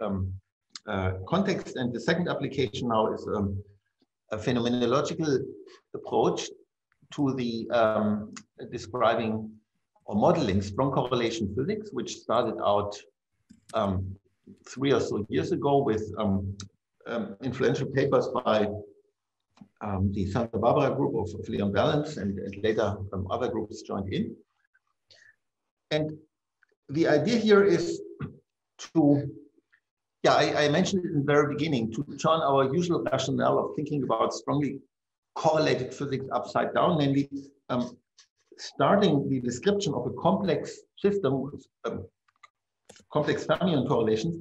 Um, uh, context. And the second application now is um, a phenomenological approach to the um, describing or modeling strong correlation physics, which started out um, three or so years ago with um, um, influential papers by the Santa Barbara group of, of Leon Balents and, and later other groups joined in. And the idea here is to, yeah, I, I mentioned it in the very beginning, to turn our usual rationale of thinking about strongly correlated physics upside down, namely um, starting the description of a complex system with um, complex fermion correlations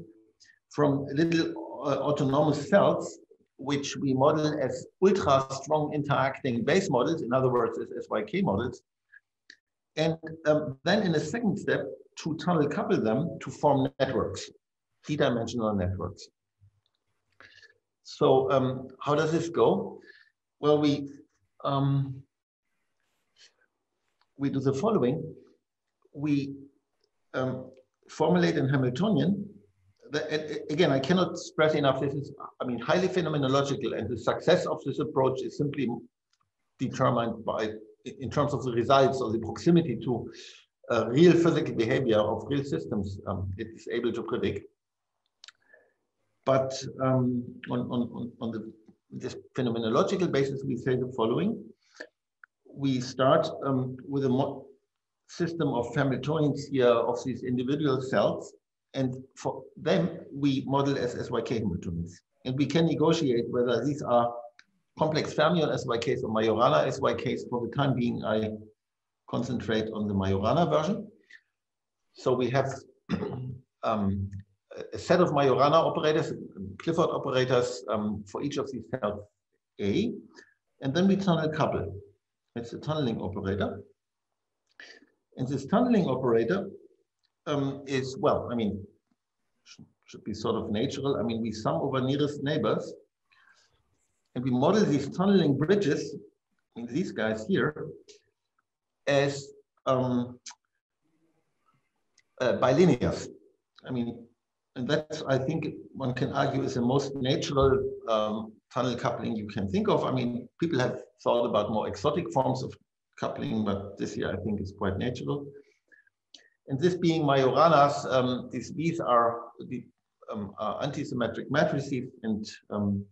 from little uh, autonomous cells which we model as ultra strong interacting base models, in other words, as SYK models. And um, then in a second step, to tunnel couple them to form networks, d-dimensional networks. So um, how does this go? Well, we um, we do the following. We um, formulate in Hamiltonian again, I cannot stress enough, this is, I mean, highly phenomenological and the success of this approach is simply determined by, in terms of the results or the proximity to uh, real physical behavior of real systems, um, it is able to predict. But um, on, on, on the this phenomenological basis, we say the following. We start um, with a system of Hamiltonians here of these individual cells and for them, we model as SYK Hamiltonians. And we can negotiate whether these are complex fermion SYKs or Majorana SYKs. For the time being, I concentrate on the Majorana version. So we have um, a set of Majorana operators, Clifford operators um, for each of these cells A. And then we tunnel couple. It's a tunneling operator. And this tunneling operator um, is, well, I mean, should, should be sort of natural. I mean, we sum over nearest neighbors and we model these tunneling bridges, I mean, these guys here, as um, uh, bilinears. I mean, and that's, I think one can argue is the most natural um, tunnel coupling you can think of. I mean, people have thought about more exotic forms of coupling, but this year I think is quite natural. And this being Majoranas, um, these, these are the um, are anti-symmetric matrices. And um,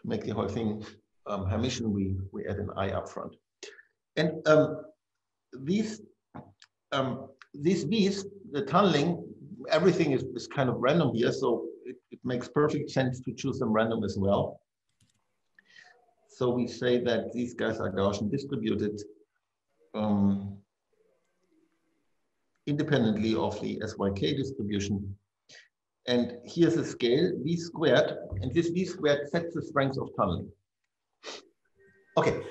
to make the whole thing um, Hermitian, we, we add an I up front. And um, these, um, these V's, the tunneling, everything is, is kind of random here. So it, it makes perfect sense to choose them random as well. So we say that these guys are Gaussian distributed. Um, independently of the SYK distribution. And here's a scale, V squared, and this V squared sets the strength of tunneling. Okay.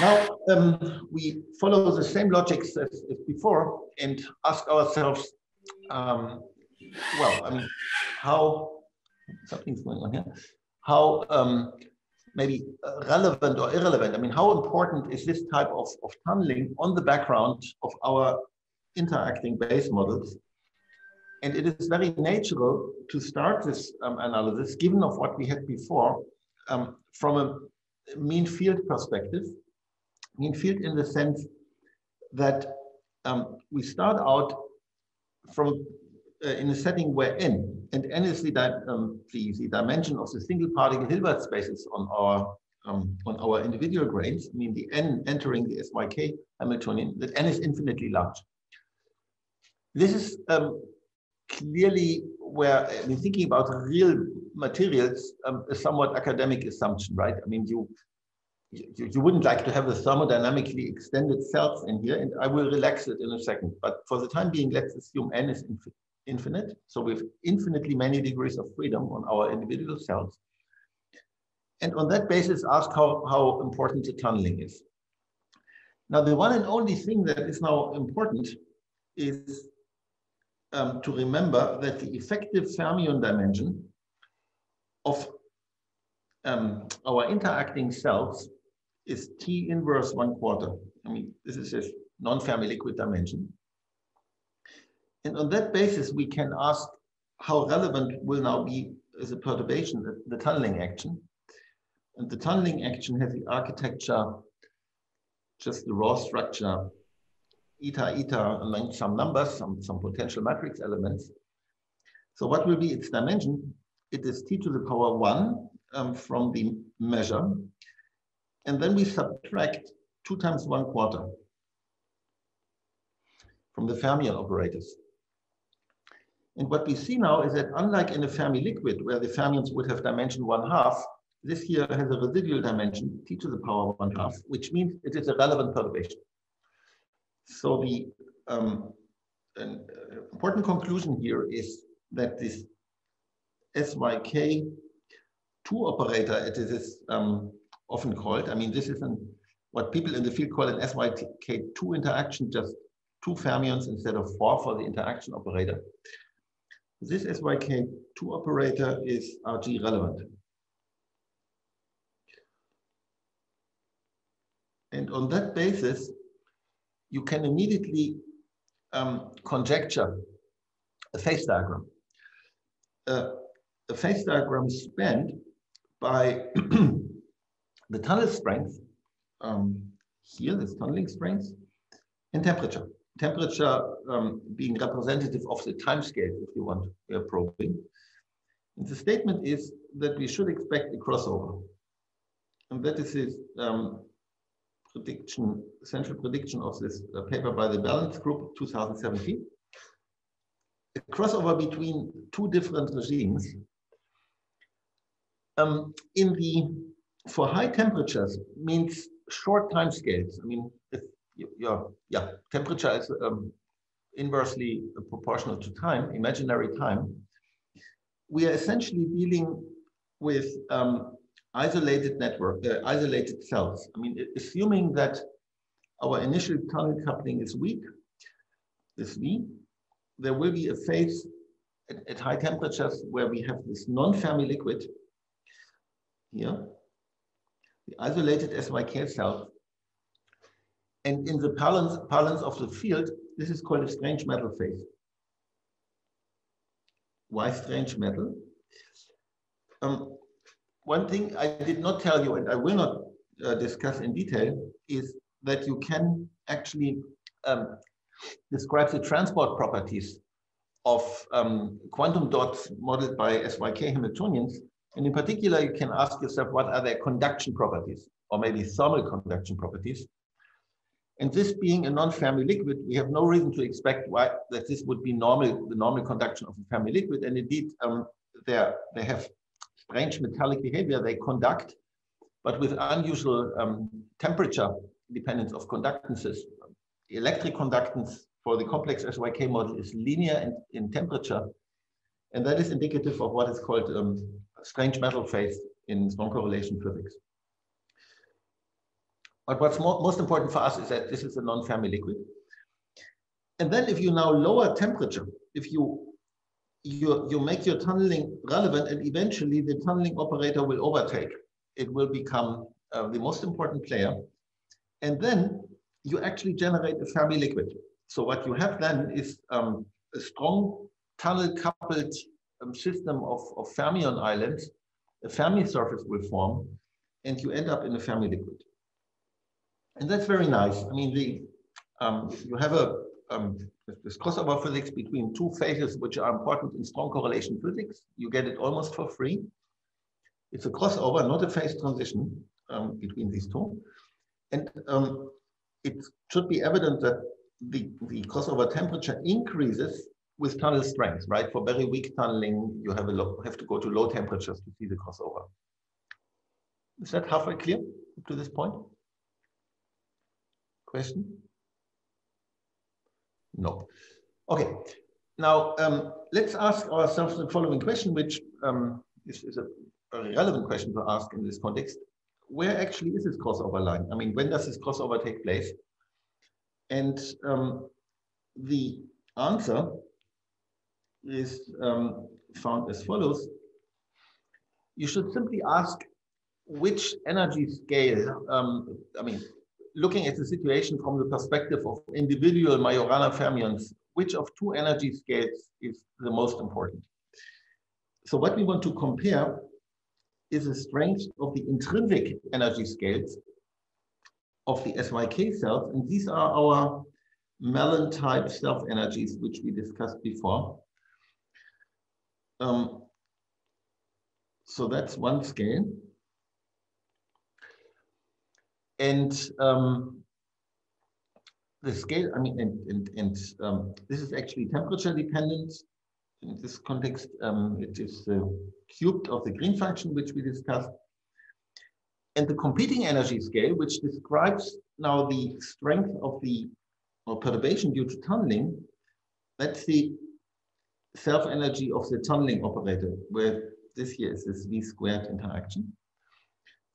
Now um, we follow the same logics as, as before and ask ourselves, um, well, I mean, how, something's going on here, how um, maybe relevant or irrelevant, I mean, how important is this type of, of tunneling on the background of our interacting base models. And it is very natural to start this um, analysis, given of what we had before, um, from a mean field perspective. Mean field in the sense that um, we start out from uh, in a setting where n, and n is the, um, the, the, dimension of the single particle Hilbert spaces on our um, on our individual grains, I mean the n entering the SYK Hamiltonian, that n is infinitely large. This is um, clearly where I mean, thinking about real materials, um, a somewhat academic assumption, right? I mean, you, you, you wouldn't like to have a thermodynamically extended cells in here, and I will relax it in a second. But for the time being, let's assume n is infinite. So we have infinitely many degrees of freedom on our individual cells. And on that basis, ask how, how important the tunneling is. Now, the one and only thing that is now important is um, to remember that the effective fermion dimension of um, our interacting cells is T inverse one quarter. I mean, this is a non-Fermi liquid dimension. And on that basis, we can ask how relevant will now be as a perturbation, the, the tunneling action. And the tunneling action has the architecture, just the raw structure, eta eta among some numbers, some, some potential matrix elements. So what will be its dimension? It is t to the power one um, from the measure. And then we subtract two times one quarter from the fermion operators. And what we see now is that unlike in a Fermi liquid, where the fermions would have dimension one half, this here has a residual dimension, t to the power one half, which means it is a relevant perturbation. So the um, an, important conclusion here is that this SYK2 operator, it is this um, often called, I mean, this is an, what people in the field call an SYK2 interaction, just two fermions instead of four for the interaction operator. This SYK2 operator is RG relevant. And on that basis, you can immediately um, conjecture a phase diagram. Uh, a phase diagram spanned by the tunnel strength, um, here, this tunneling strength, and temperature temperature um, being representative of the time scale, if you want, we probing. And the statement is that we should expect a crossover. And that is his um, prediction, central prediction of this uh, paper by the Balents Group 2017. A crossover between two different regimes. Um, in the, for high temperatures means short time scales. I mean, if your yeah temperature is um, inversely proportional to time, imaginary time, we are essentially dealing with um, isolated network, uh, isolated cells. I mean, assuming that our initial tunnel coupling is weak, this V, there will be a phase at, at high temperatures where we have this non-Fermi liquid here, the isolated SYK cell and in the parlance, parlance of the field, this is called a strange metal phase. Why strange metal? Um, one thing I did not tell you, and I will not uh, discuss in detail, is that you can actually um, describe the transport properties of um, quantum dots modeled by SYK Hamiltonians. And in particular, you can ask yourself, what are their conduction properties, or maybe thermal conduction properties? And this being a non-Fermi liquid, we have no reason to expect why that this would be normal, the normal conduction of a Fermi liquid. And indeed, um, they have strange metallic behavior. They conduct, but with unusual um, temperature dependence of conductances. Electric conductance for the complex SYK model is linear in, in temperature. And that is indicative of what is called um, strange metal phase in strong correlation physics. But what's most important for us is that this is a non-Fermi liquid. And then if you now lower temperature, if you you, you make your tunneling relevant and eventually the tunneling operator will overtake. It will become uh, the most important player. And then you actually generate a Fermi liquid. So what you have then is um, a strong tunnel coupled um, system of, of fermion islands. A Fermi surface will form and you end up in a Fermi liquid. And that's very nice. I mean, the um, you have a um, this crossover physics between two phases which are important in strong correlation physics. You get it almost for free. It's a crossover, not a phase transition um, between these two. And um, it should be evident that the, the crossover temperature increases with tunnel strength, right? For very weak tunneling, you have, a low, have to go to low temperatures to see the crossover. Is that halfway clear up to this point? Question? No. Okay. Now, um, let's ask ourselves the following question, which um, is, is, a very relevant question to ask in this context. Where actually is this crossover line? I mean, when does this crossover take place? And um, the answer is um, found as follows. You should simply ask which energy scale, um, I mean, looking at the situation from the perspective of individual Majorana fermions, which of two energy scales is the most important? so what we want to compare is the strength of the intrinsic energy scales of the SYK cells. And these are our melon type self energies, which we discussed before. Um, so that's one scale. And um, the scale, I mean, and, and, and um, this is actually temperature dependent. In this context, um, it is the cubed of the green function, which we discussed. And the competing energy scale, which describes now the strength of the or perturbation due to tunneling, that's the self-energy of the tunneling operator, where this here is this V squared interaction.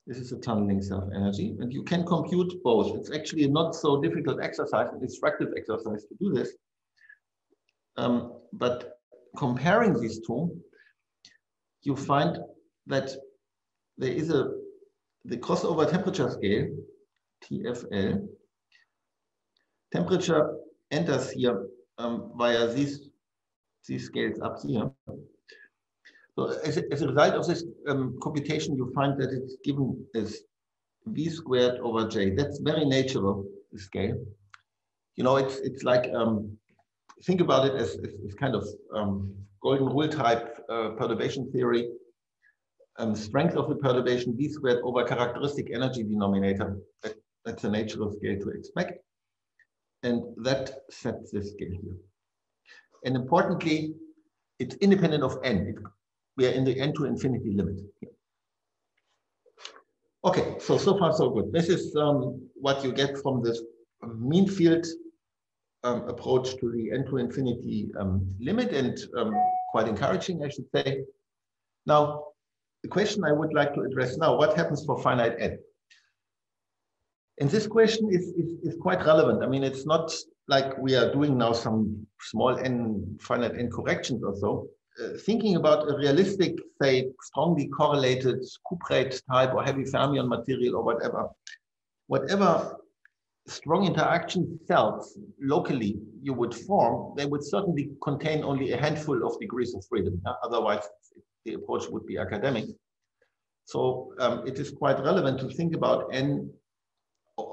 This is a tunneling self-energy, and you can compute both. It's actually not so difficult exercise, an instructive exercise to do this. Um, but comparing these two, you find that there is a the crossover temperature scale, TFL. Temperature enters here um, via these, these scales up here. So as a, as a result of this um, computation, you find that it's given as v squared over j. That's very natural scale. You know, it's it's like um, think about it as, as, as kind of um, golden rule type uh, perturbation theory. Um, strength of the perturbation v squared over characteristic energy denominator. That, that's a natural scale to expect. And that sets this scale here. And importantly, it's independent of n. It we are in the n to infinity limit. Okay, so, so far so good. This is um, what you get from this mean field um, approach to the n to infinity um, limit and um, quite encouraging, I should say. Now, the question I would like to address now, what happens for finite n? And this question is, is, is quite relevant. I mean, it's not like we are doing now some small n finite n corrections or so. Uh, thinking about a realistic, say, strongly correlated cuprate type or heavy fermion material or whatever, whatever strong interaction cells locally you would form, they would certainly contain only a handful of degrees of freedom. Otherwise, the approach would be academic. So um, it is quite relevant to think about n,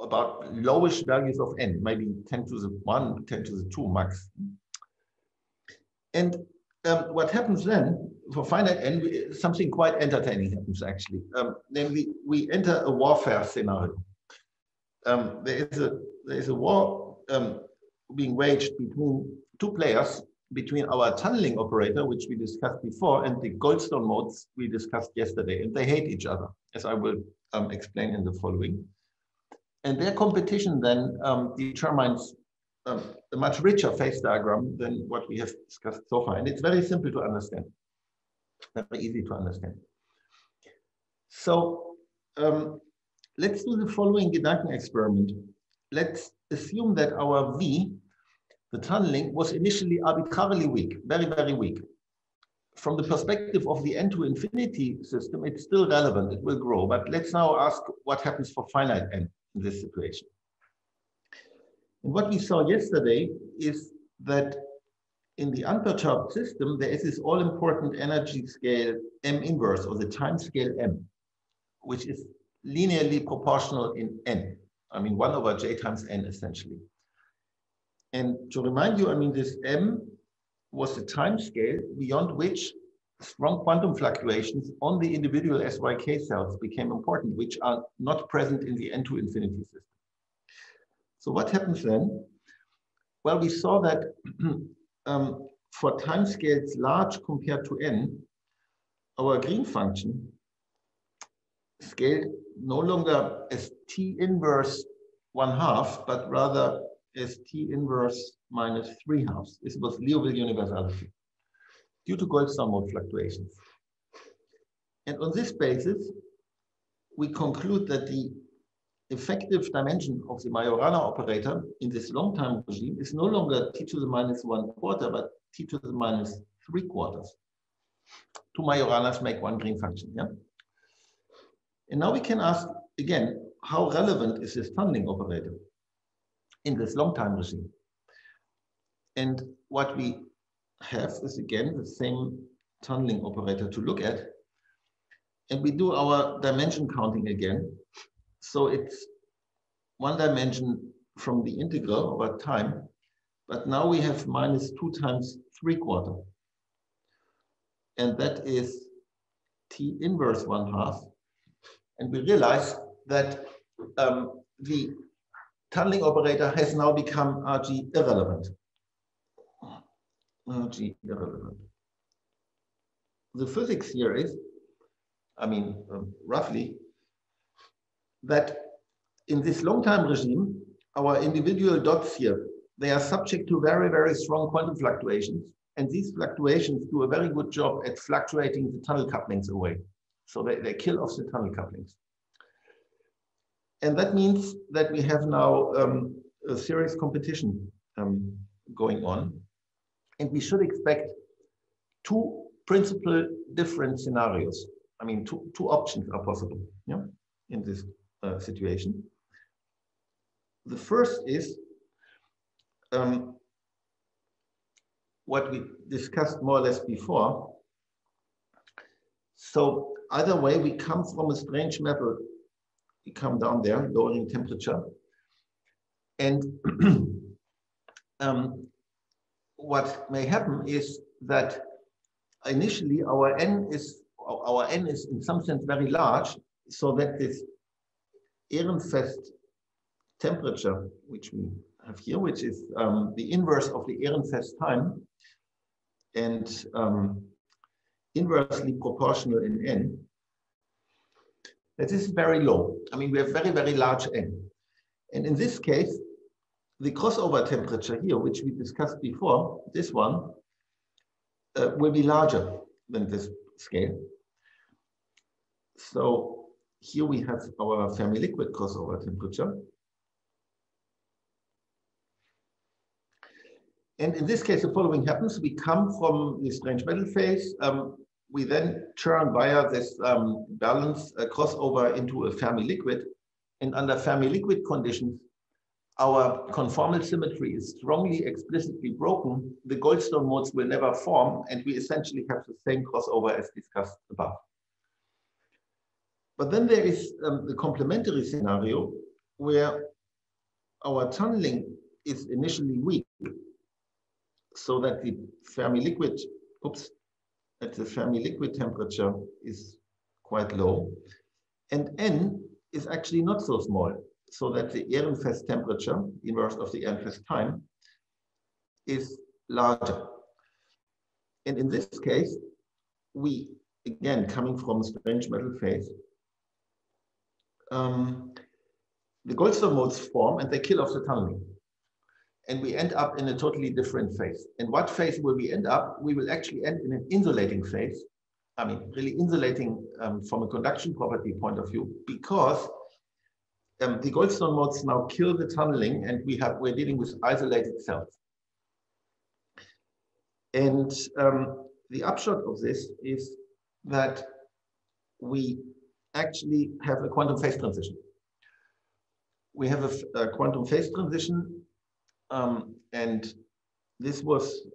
about lowish values of n, maybe 10 to the 1, 10 to the 2 max. And um, what happens then for finite n, something quite entertaining happens actually. Um, namely, we enter a warfare scenario. Um, there is a there is a war um, being waged between two players, between our tunneling operator, which we discussed before, and the Goldstone modes we discussed yesterday, and they hate each other, as I will um, explain in the following. And their competition then um, determines um, a much richer phase diagram than what we have discussed so far. And it's very simple to understand, very easy to understand. So um, let's do the following Gedanken experiment. Let's assume that our V, the tunneling, was initially arbitrarily weak, very, very weak. From the perspective of the n to infinity system, it's still relevant, it will grow. But let's now ask what happens for finite n this situation. And what we saw yesterday is that in the unperturbed system, there is this all-important energy scale m inverse, or the time scale m, which is linearly proportional in n. I mean, 1 over j times n, essentially. And to remind you, I mean, this m was the time scale beyond which strong quantum fluctuations on the individual SYK cells became important, which are not present in the n to infinity system. So what happens then? Well, we saw that um, for time scales large compared to n, our green function scaled no longer as t inverse one half, but rather as t inverse minus three halves. This was Liouville universality due to Goldstone mode fluctuations. And on this basis, we conclude that the effective dimension of the Majorana operator in this long time regime is no longer t to the minus one quarter, but t to the minus three quarters. Two Majoranas make one green function, yeah? And now we can ask again, how relevant is this tunneling operator in this long time regime? And what we have is again the same tunneling operator to look at. And we do our dimension counting again. So it's one dimension from the integral over time, but now we have minus two times three quarter. And that is t inverse one half. And we realize that um, the tunneling operator has now become RG irrelevant. RG irrelevant. The physics here is, I mean, um, roughly, that in this long time regime, our individual dots here, they are subject to very, very strong quantum fluctuations. And these fluctuations do a very good job at fluctuating the tunnel couplings away. So they, they kill off the tunnel couplings. And that means that we have now um, a serious competition um, going on. And we should expect two principal different scenarios. I mean, two, two options are possible yeah, in this uh, situation. The first is um, what we discussed more or less before. So either way, we come from a strange metal we come down there, lowering temperature. And um, what may happen is that initially our n is our n is in some sense very large, so that this Ehrenfest temperature, which we have here, which is um, the inverse of the Ehrenfest time, and um, inversely proportional in n, that is very low. I mean, we have very, very large N. And in this case, the crossover temperature here, which we discussed before, this one, uh, will be larger than this scale. So here we have our Fermi liquid crossover temperature. And in this case, the following happens. We come from the strange metal phase. Um, we then turn via this um, Balents uh, crossover into a Fermi liquid. And under Fermi liquid conditions, our conformal symmetry is strongly explicitly broken. The Goldstone modes will never form, and we essentially have the same crossover as discussed above. But then there is um, the complementary scenario where our tunneling is initially weak, so that the Fermi liquid, oops, at the Fermi liquid temperature is quite low. And N is actually not so small, so that the Ehrenfest temperature, inverse of the Ehrenfest time, is larger. And in this case, we, again, coming from strange metal phase, um, the Goldstone modes form and they kill off the tunneling and we end up in a totally different phase. And what phase will we end up? We will actually end in an insulating phase. I mean, really insulating um, from a conduction property point of view, because um, the Goldstone modes now kill the tunneling and we have, we're dealing with isolated cells. And um, the upshot of this is that we actually have a quantum phase transition. We have a, a quantum phase transition um, and this was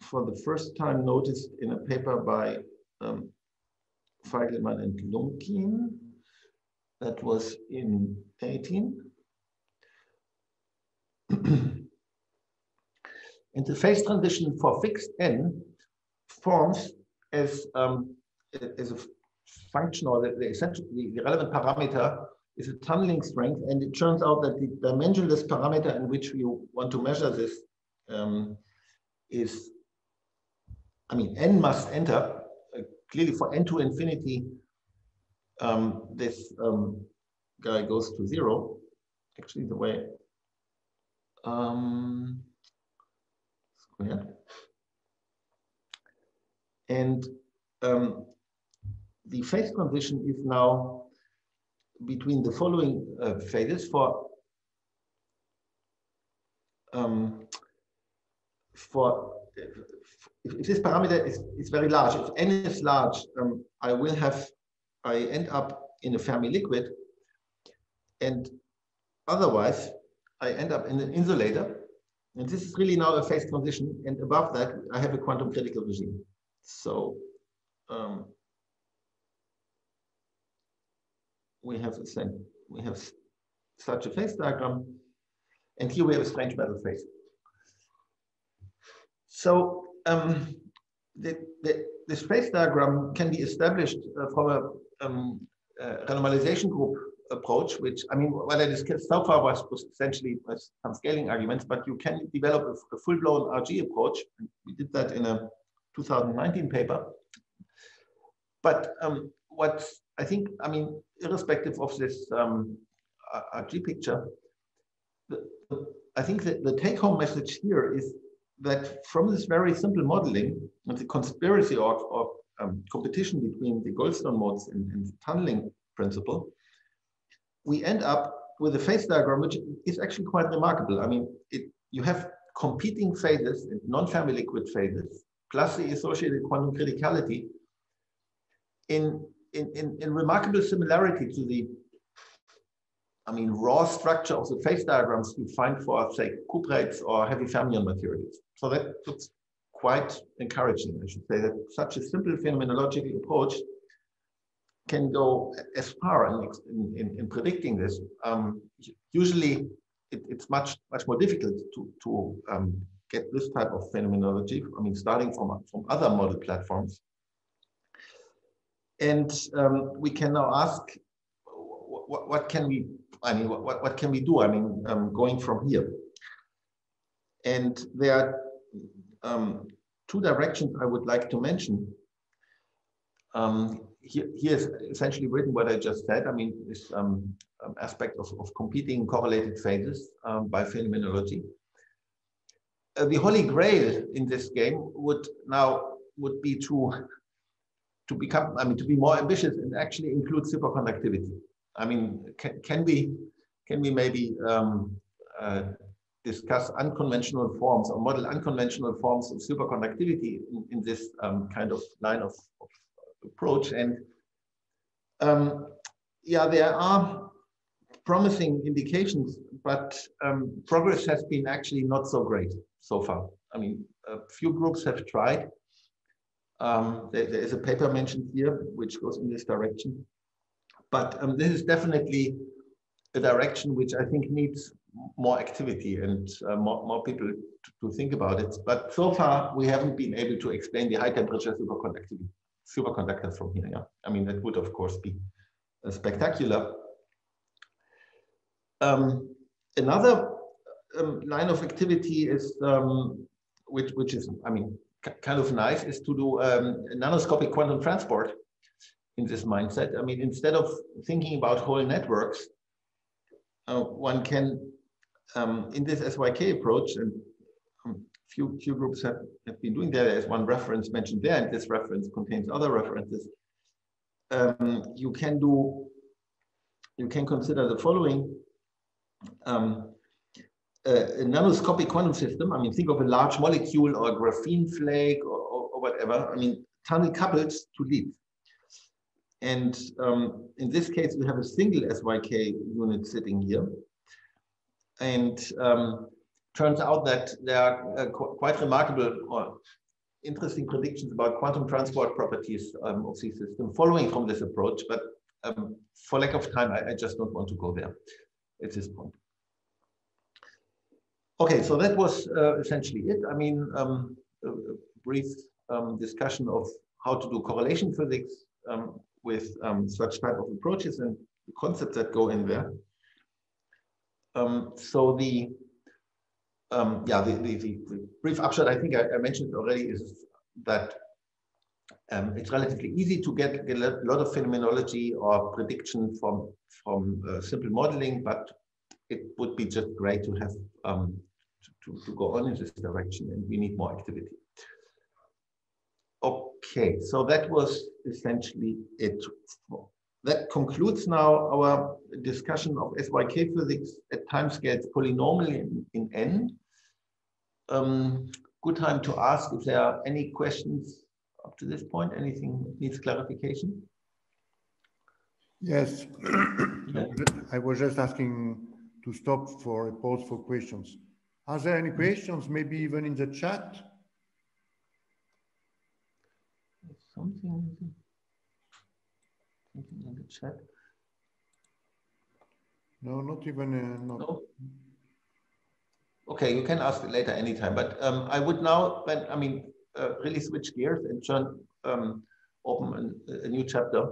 for the first time noticed in a paper by um, Feigelman and Lunkin. That was in 18. and the phase transition for fixed n forms as, um, as a function or the, the essential, the, the relevant parameter is a tunneling strength. And it turns out that the dimensionless parameter in which we want to measure this um, is, I mean, n must enter. Uh, clearly for n to infinity, um, this um, guy goes to zero. Actually, the way um. And um, the phase condition is now between the following uh, phases for um, for if, if, this parameter is, is very large, if n is large, um, I will have, I end up in a Fermi liquid, and otherwise I end up in an insulator. And this is really now a phase transition. And above that, I have a quantum critical regime. So um, we have a same, we have such a phase diagram, and here we have a strange metal phase. So um, the, the, this phase diagram can be established uh, from a, um, a renormalization group approach, which I mean, what I discussed so far was, was essentially was some scaling arguments, but you can develop a, a full-blown RG approach. We did that in a 2019 paper. But um, what I think, I mean, irrespective of this um, RG picture, the, I think that the take-home message here is that from this very simple modeling, of the conspiracy of, of um, competition between the Goldstone modes and, and the tunneling principle, we end up with a phase diagram, which is actually quite remarkable. I mean, it, you have competing phases and non-Fermi liquid phases, plus the associated quantum criticality in, in, in, in remarkable similarity to the, I mean, raw structure of the phase diagrams you find for, say, cuprates or heavy fermion materials. So that looks quite encouraging, I should say, that such a simple phenomenological approach can go as far in, in, in predicting this. Um, usually, it, it's much much more difficult to to um, get this type of phenomenology. I mean, starting from from other model platforms. And um, we can now ask, what, what can we? I mean, what what can we do? I mean, um, going from here. And there are um, two directions I would like to mention. Um, here, here is essentially written what I just said. I mean, this um, um, aspect of, of competing correlated phases um, by phenomenology. Uh, the holy grail in this game would now would be to to become, I mean, to be more ambitious and actually include superconductivity. I mean, can, can we can we maybe um, uh, discuss unconventional forms or model unconventional forms of superconductivity in, in this um, kind of line of, of approach. And um, yeah, there are promising indications, but um, progress has been actually not so great so far. I mean, a few groups have tried. Um, there, there is a paper mentioned here which goes in this direction. But um, this is definitely a direction which I think needs more activity and uh, more, more people to, to, think about it. But so far, we haven't been able to explain the high temperature superconductivity superconductor from here. Yeah, I mean that would of course be uh, spectacular. Um, another um, line of activity is um, which which is I mean kind of nice is to do um, nanoscopic quantum transport in this mindset. I mean instead of thinking about whole networks, uh, one can um, in this SYK approach and few, few groups have, have been doing that. There's one reference mentioned there, and this reference contains other references. Um, you can do, you can consider the following. Um, a nanoscopic quantum system, I mean, think of a large molecule or a graphene flake or, or, or whatever, I mean, tunnel couples to leads. And um, in this case, we have a single SYK unit sitting here. And um, turns out that there are uh, qu quite remarkable or interesting predictions about quantum transport properties um, of these systems following from this approach. But um, for lack of time, I, I, just don't want to go there at this point. Okay, so that was uh, essentially it. I mean, um, a, brief um, discussion of how to do correlation physics um, with um, such type of approaches and the concepts that go in there. So the um, yeah, the, the, the, brief upshot, I think I, I mentioned already, is that um, it's relatively easy to get, get, a lot of phenomenology or prediction from, from uh, simple modeling, but it would be just great to have um, to, to go on in this direction and we need more activity. Okay, so that was essentially it. That concludes now our discussion of SYK physics at timescales polynomial in, in N um, good time to ask if there are any questions up to this point. Anything needs clarification? Yes, I was just asking to stop for a pause for questions. Are there any questions, maybe even in the chat? something, something in the chat. No, not even. Uh, not. No. Okay, you can ask it later anytime. But um, I would now, I mean, uh, really switch gears and turn um, open an, a new chapter.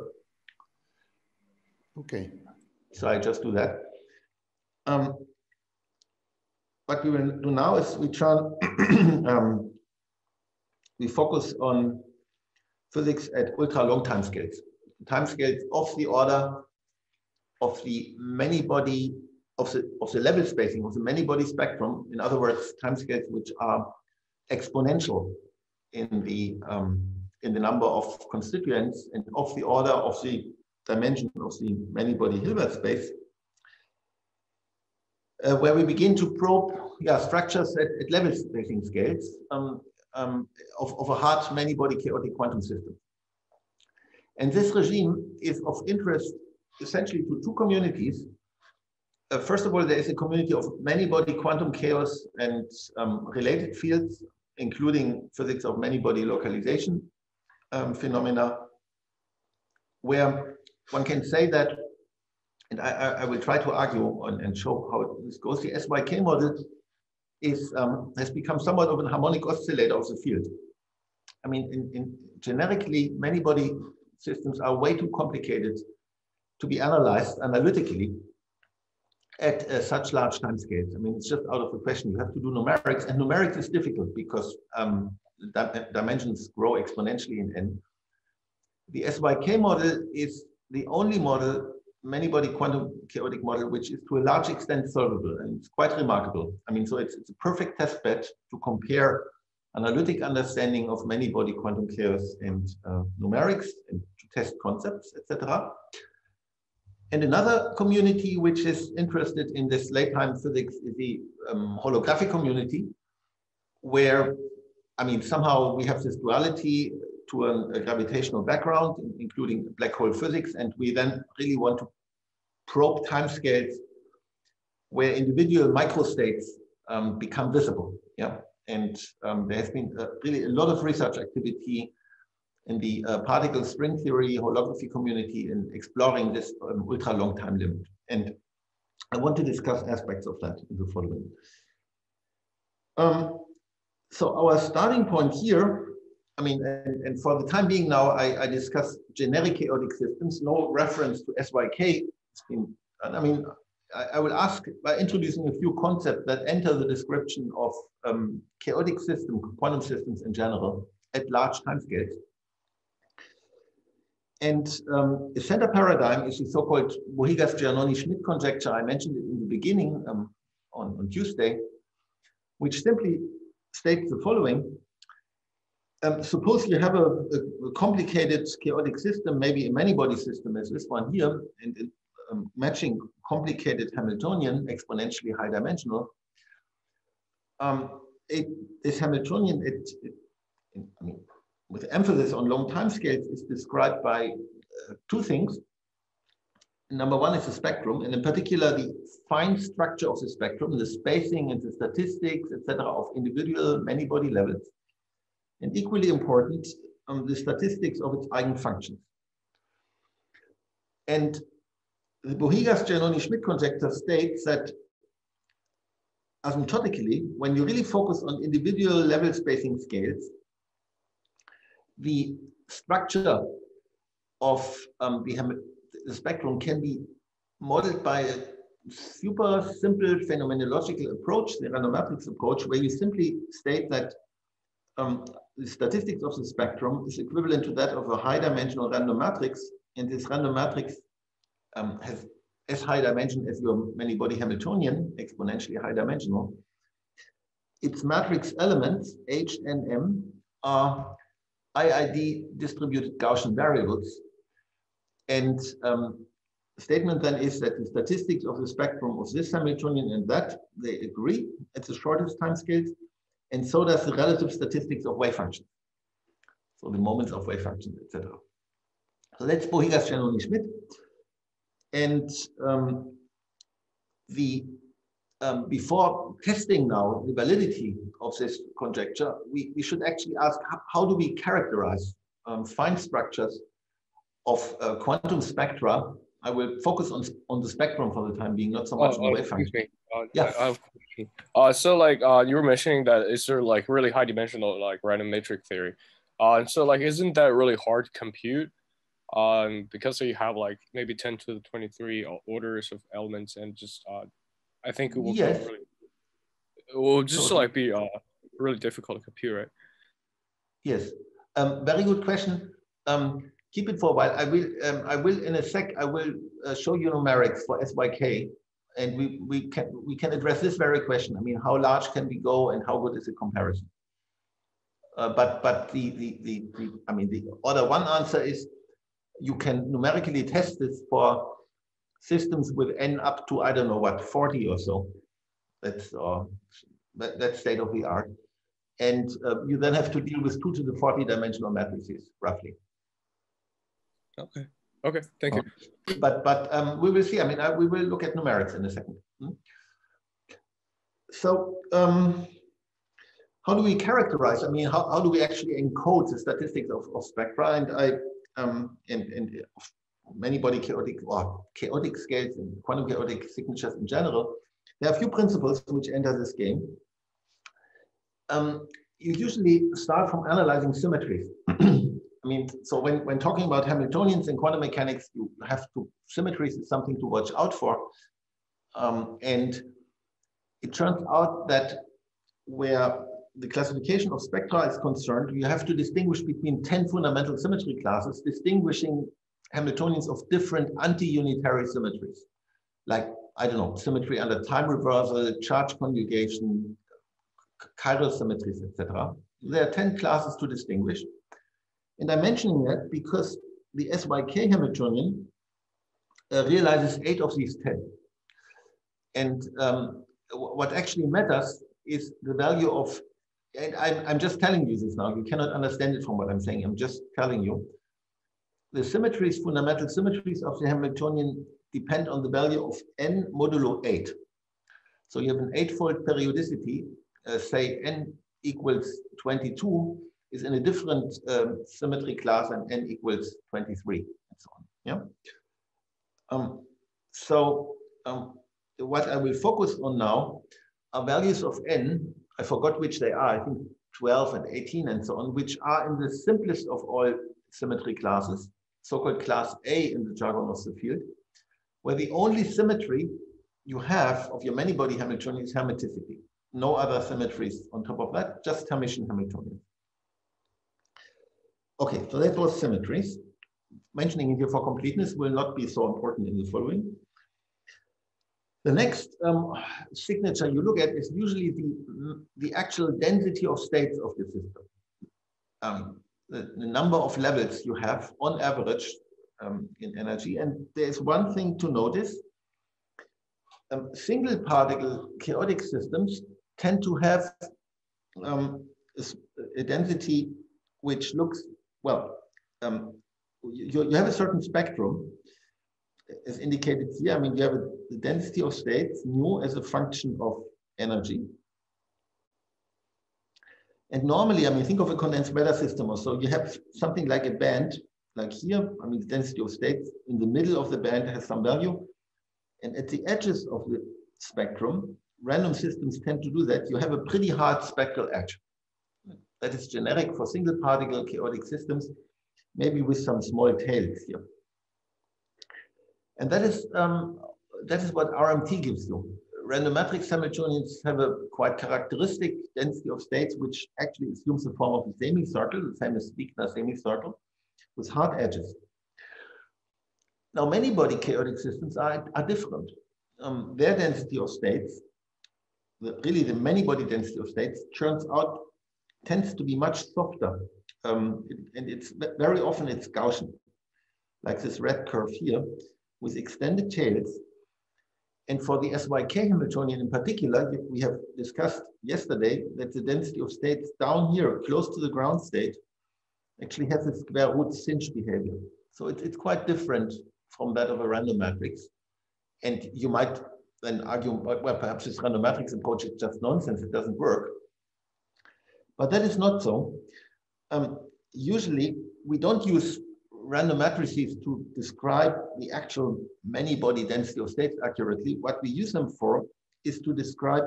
Okay. So I just do that. Um, what we will do now is we turn, um, we focus on physics at ultra long time scales, time scales of the order of the many body of the of the level spacing of the many body spectrum. In other words, timescales which are exponential in the um, in the number of constituents and of the order of the dimension of the many body Hilbert space. Uh, where we begin to probe yeah, structures at, at level spacing scales um, um, of, of a hard many body chaotic quantum system. And this regime is of interest essentially to two communities. Uh, first of all, there is a community of many body quantum chaos and um, related fields, including physics of many body localization um, phenomena, where one can say that, and I, I will try to argue on, and show how this goes, the SYK model is um, has become somewhat of an harmonic oscillator of the field. I mean, in, in generically, many body systems are way too complicated to be analyzed analytically at uh, such large time scales. I mean, it's just out of the question. You have to do numerics, and numerics is difficult because um, dimensions grow exponentially in n. The SYK model is the only model, many-body quantum chaotic model, which is to a large extent solvable, and it's quite remarkable. I mean, so it's, it's a perfect test bed to compare analytic understanding of many-body quantum chaos and uh, numerics and test concepts, etc. And another community which is interested in this late time physics is the um, holographic community, where, I mean, somehow we have this duality to a, a gravitational background, including black hole physics, and we then really want to probe timescales where individual microstates um, become visible. Yeah, and um, there has been uh, really a lot of research activity in the uh, particle string theory holography community in exploring this um, ultra long time limit. And I want to discuss aspects of that in the following. Um, so our starting point here, I mean, and, and for the time being now, I, I, discuss generic chaotic systems, no reference to SYK. Been, I mean, I, I, will ask by introducing a few concepts that enter the description of um, chaotic system, quantum systems in general, at large timescales. And um, the center paradigm is the so-called Bohigas-Giannoni-Schmit conjecture. I mentioned it in the beginning um, on, on Tuesday, which simply states the following. Um, suppose you have a, a, complicated chaotic system, maybe a many-body system as this one here, and um, matching complicated Hamiltonian, exponentially high dimensional. Um, it, this Hamiltonian, it, it, I mean, with emphasis on long time scales is described by uh, two things. Number one is the spectrum, and in particular the fine structure of the spectrum, the spacing and the statistics, etc., of individual many-body levels. And equally important, um, the statistics of its eigenfunctions. And the Bohigas-Giannoni-Schmit conjecture states that asymptotically, when you really focus on individual level spacing scales, the structure of um, the, the spectrum can be modeled by a super simple phenomenological approach, the random matrix approach, where you simply state that um, the statistics of the spectrum is equivalent to that of a high dimensional random matrix. And this random matrix um, has as high dimension as your many body Hamiltonian, exponentially high dimensional. Its matrix elements, H and M, are IID distributed Gaussian variables. And um, statement then is that the statistics of the spectrum of this Hamiltonian and that, they agree at the shortest time scales. And so does the relative statistics of wave functions. So the moments of wave functions, etc. So that's Bohigas Giannoni Schmit. And um, the um, before testing now the validity of this conjecture, we, we should actually ask how, how do we characterize um, fine structures of uh, quantum spectra, I will focus on on the spectrum for the time being, not so much oh, on the oh, wave function. Uh, Yeah. I, I have a question. Uh, so like uh, you were mentioning that is there like really high dimensional like random matrix theory. Uh, and so like isn't that really hard to compute? Um, because you have like maybe 10 to the 23 orders of elements and just uh, I think it will be Yes. really, it will just So- like be uh really difficult to compute, right? Yes, um, very good question. Um, keep it for a while. I will, um, I will in a sec, I will uh, show you numerics for SYK. And we, we can we can address this very question. I mean, how large can we go and how good is the comparison? Uh, but but the, the, the, the, I mean, the other one answer is you can numerically test this for systems with n up to, I don't know what, 40 or so. That's, uh, that, that's state of the art. And uh, you then have to deal with two to the 40 dimensional matrices, roughly. Okay. Okay. Thank you. But but um, we will see. I mean, I, we will look at numerics in a second. Hmm? So um, how do we characterize? I mean, how, how do we actually encode the statistics of, of spectra? And I um, and, and many body chaotic or chaotic scales and quantum chaotic signatures in general. There are a few principles which enter this game. Um, you usually start from analyzing symmetries. I mean, so when, when talking about Hamiltonians in quantum mechanics, you have to, symmetries is something to watch out for. Um, and it turns out that where the classification of spectra is concerned, you have to distinguish between 10 fundamental symmetry classes, distinguishing Hamiltonians of different anti-unitary symmetries. Like, I don't know, symmetry under time reversal, charge conjugation, chiral symmetries, etc. There are 10 classes to distinguish. And I'm mentioning that because the SYK Hamiltonian uh, realizes eight of these 10. And um, what actually matters is the value of, and I'm, I'm just telling you this now, you cannot understand it from what I'm saying, I'm just telling you. The symmetries, fundamental symmetries of the Hamiltonian depend on the value of n modulo 8. So you have an eightfold periodicity, uh, say n equals 22, is in a different um, symmetry class and n equals 23 and so on. Yeah. Um, so um, what I will focus on now are values of n. I forgot which they are. I think 12 and 18 and so on, which are in the simplest of all symmetry classes, so-called class A in the jargon of the field, where the only symmetry you have of your many-body Hamiltonian is hermiticity. No other symmetries on top of that, just Hermitian Hamiltonian. Okay, so that was symmetries. Mentioning it here for completeness will not be so important in the following. The next um, signature you look at is usually the, the actual density of states of the system. Um, the, the, number of levels you have on average um, in energy. And there's one thing to notice. Um, single particle chaotic systems tend to have um, a density which looks, well, um, you, you have a certain spectrum as indicated here. I mean, you have a, the density of states, mu as a function of energy. And normally, I mean, think of a condensed matter system or so, you have something like a band, like here, I mean, the density of states in the middle of the band has some value. And at the edges of the spectrum, random systems tend to do that. You have a pretty hard spectral edge. That is generic for single particle chaotic systems, maybe with some small tails here. And that is, um, that is what RMT gives you. Random matrix Hamiltonians have a quite characteristic density of states, which actually assumes the form of a semicircle, the same as Wigner semicircle, with hard edges. Now, many body chaotic systems are, are different. Um, their density of states, the, really the many body density of states, turns out tends to be much softer. Um, it, and it's very often it's Gaussian, like this red curve here, with extended tails. And for the SYK Hamiltonian in particular, we have discussed yesterday that the density of states down here, close to the ground state, actually has a square root sinh behavior. So it, it's quite different from that of a random matrix. And you might then argue, well, perhaps this random matrix approach is just nonsense, it doesn't work. But that is not so. Um, usually, we don't use random matrices to describe the actual many body density of states accurately. What we use them for is to describe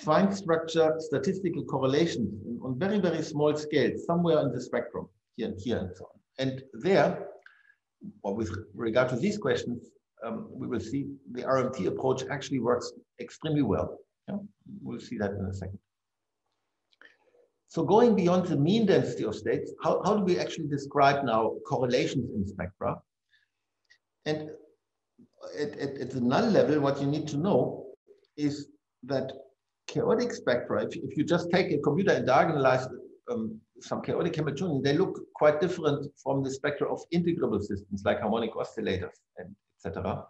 fine structure statistical correlations on very, very small scales, somewhere in the spectrum, here and here and so on. And there, or with regard to these questions, um, we will see the RMT approach actually works extremely well. Yeah? We'll see that in a second. So going beyond the mean density of states, how, how do we actually describe now correlations in spectra? And at, at, at the null level, what you need to know is that chaotic spectra, if, if you just take a computer and diagonalize um, some chaotic Hamiltonian, they look quite different from the spectra of integrable systems like harmonic oscillators and etc.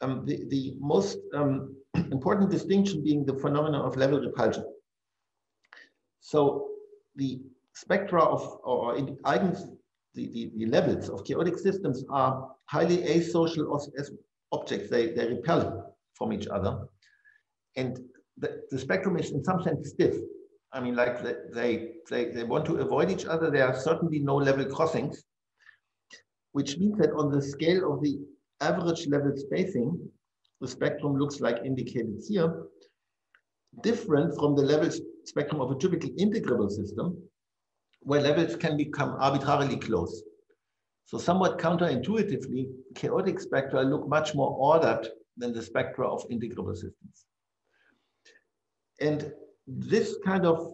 Um, the, the most um, important distinction being the phenomenon of level repulsion. So the spectra of or eigens, the, the, the, levels of chaotic systems are highly asocial as objects. They, they repel from each other. And the, the spectrum is in some sense stiff. I mean, like they, they, they want to avoid each other. There are certainly no level crossings, which means that on the scale of the average level spacing, the spectrum looks like indicated here, different from the level spectrum of a typical integrable system, where levels can become arbitrarily close. So somewhat counterintuitively, chaotic spectra look much more ordered than the spectra of integrable systems. And this kind of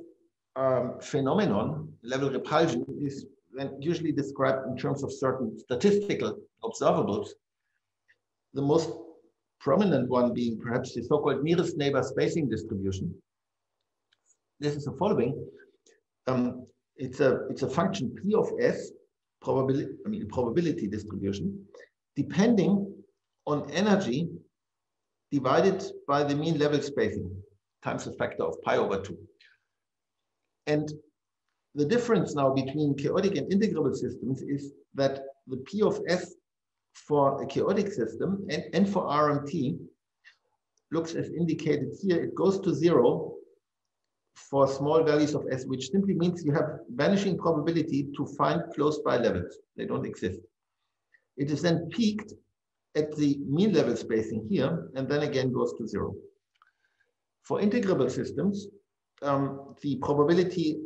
um, phenomenon, level repulsion, is usually described in terms of certain statistical observables. The most prominent one being perhaps the so-called nearest neighbor spacing distribution. This is the following. Um, it's a it's a function p of s probability I mean probability distribution depending on energy divided by the mean level spacing times the factor of pi over 2. And the difference now between chaotic and integrable systems is that the P of S for a chaotic system and, and for RMT looks as indicated here, it goes to zero for small values of S, which simply means you have vanishing probability to find close by levels. They don't exist. It is then peaked at the mean level spacing here, and then again goes to zero. For integrable systems, um, the probability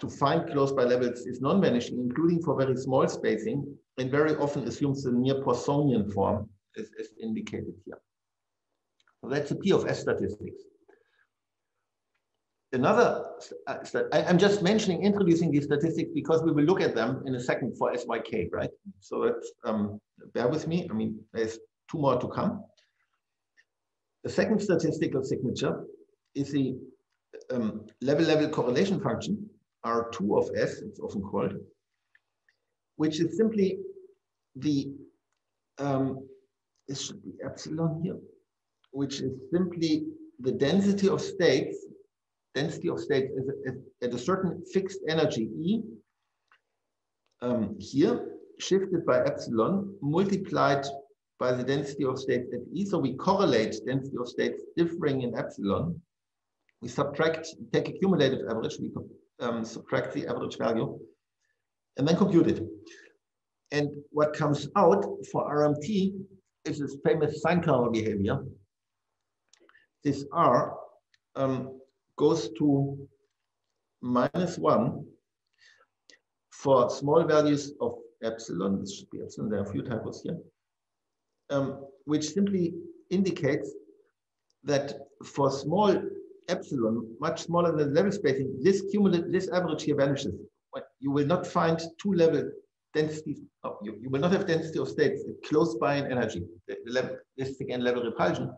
to find close by levels is non-vanishing, including for very small spacing, and very often assumes the near Poissonian form, as, as indicated here. So that's a P of S statistics. Another, uh, I, am just mentioning, introducing these statistics because we will look at them in a second for SYK, right? So that's, um, bear with me. I mean, there's two more to come. The second statistical signature is the level-level um, correlation function, R2 of S, it's often called, which is simply the, um, this should be epsilon here, which is simply the density of states, density of states at a certain fixed energy E, um, here, shifted by epsilon, multiplied by the density of states at E. So we correlate density of states differing in epsilon. We subtract, take a cumulative average, we um, subtract the average value, and then compute it. And what comes out for RMT is this famous sine kernel behavior. This R um, goes to minus one for small values of epsilon. This should be epsilon. There are a few typos here um, which simply indicates that for small epsilon, much smaller than level spacing, this cumulative, this average here vanishes. You will not find two level densities. Oh, you, you will not have density of states close by an energy. This is again level repulsion.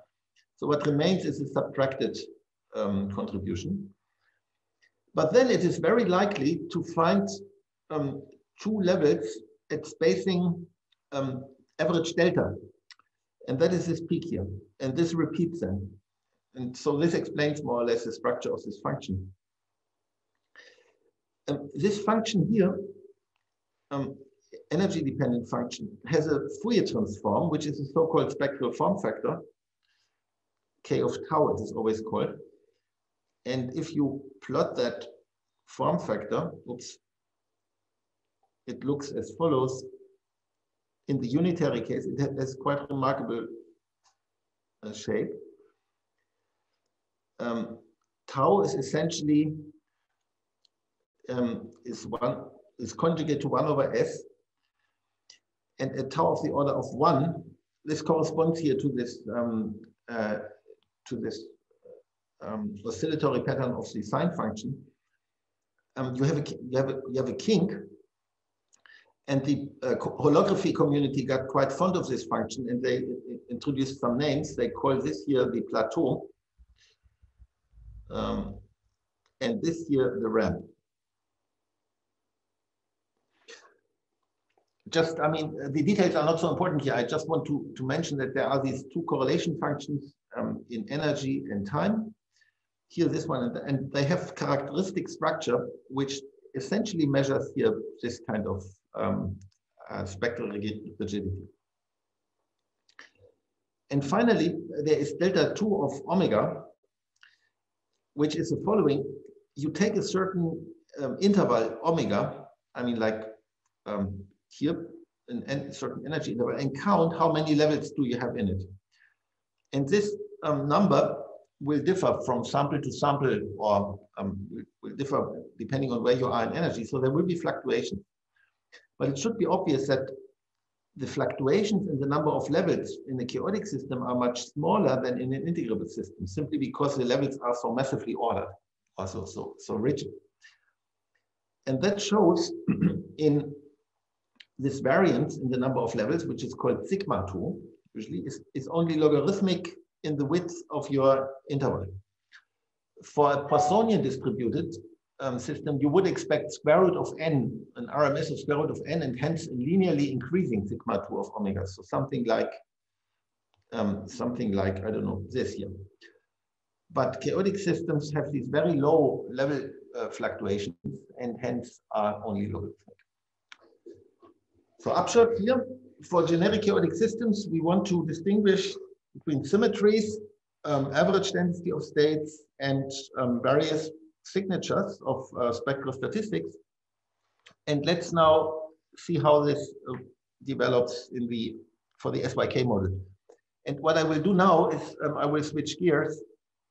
So what remains is a subtracted um, contribution. But then it is very likely to find um, two levels at spacing um, average delta. And that is this peak here. And this repeats then. And so this explains more or less the structure of this function. Um, this function here, um, energy dependent function, has a Fourier transform, which is a so-called spectral form factor, k of tau it is always called. And if you plot that form factor, oops, it looks as follows. In the unitary case, it has quite remarkable uh, shape. Um, tau is essentially um, is one is conjugate to one over s, and a tau of the order of one. This corresponds here to this um, uh, to this um, oscillatory pattern of the sine function. Um, you have a you have a you have a kink, and the uh, holography community got quite fond of this function, and they introduced some names. They call this here the plateau, um, and this here the ramp. just, I mean, the details are not so important here. I just want to, to mention that there are these two correlation functions um, in energy and time. Here, this one, and they have characteristic structure, which essentially measures here this kind of um, uh, spectral rigidity. And finally, there is delta 2 of omega, which is the following. You take a certain um, interval omega, I mean like um, here an, certain energy interval and count how many levels do you have in it. And this um, number will differ from sample to sample or um, will differ depending on where you are in energy. So there will be fluctuations. But it should be obvious that the fluctuations in the number of levels in a chaotic system are much smaller than in an integrable system, simply because the levels are so massively ordered, also so, so rigid. And that shows in this variance in the number of levels, which is called sigma 2, usually is, is only logarithmic in the width of your interval. For a Poissonian distributed um, system, you would expect square root of n, an RMS of square root of n, and hence a linearly increasing sigma 2 of omega. So something like, um, something like, I don't know, this here. But chaotic systems have these very low level uh, fluctuations and hence are only logarithmic. So upshot here, for generic chaotic systems, we want to distinguish between symmetries, um, average density of states, and um, various signatures of uh, spectral statistics. And let's now see how this uh, develops in the for the SYK model. And what I will do now is um, I will switch gears.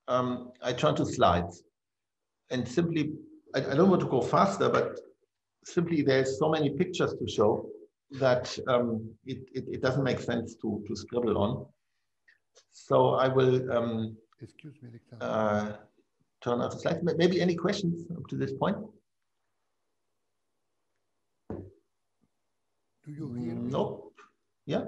Um, I turn to slides and simply, I, I, don't want to go faster, but simply there's so many pictures to show that um, it, it, it, doesn't make sense to, to scribble on. So I will um, Excuse me, uh, turn off the slides. Maybe any questions up to this point? Do you hear me? Nope. Yeah?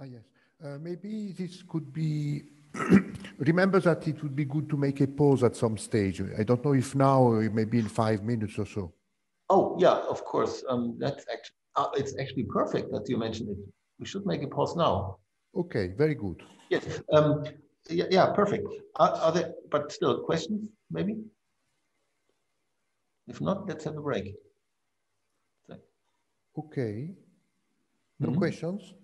Ah, yes. Uh, maybe this could be, remember that it would be good to make a pause at some stage. I don't know if now or maybe in five minutes or so. Oh, yeah, of course. Um, that's actually, uh, it's actually perfect that you mentioned it. We should make a pause now. Okay, very good. Yes. Um, yeah, yeah, perfect. Are, are, there, but still, questions maybe? If not, let's have a break. Okay. No mm -hmm. questions?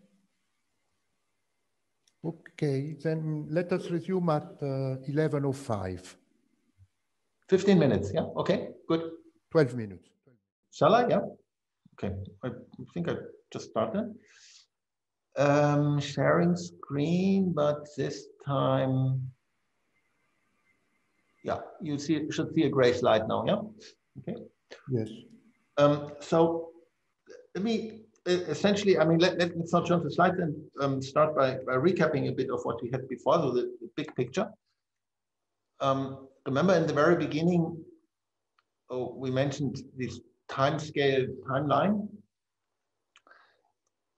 Okay, then let us resume at uh, 11.05. 15 minutes, yeah? Okay, good. 12 minutes. Shall I? Yeah. Okay, I think I just started. Um, sharing screen, but this time, yeah, you see, should see a gray slide now, yeah? Okay. Yes. Um, so let me essentially, I mean, let, let, us not jump to slides and um, start by, by recapping a bit of what we had before, so the, the big picture. Um, remember in the very beginning, oh, we mentioned this time scale timeline.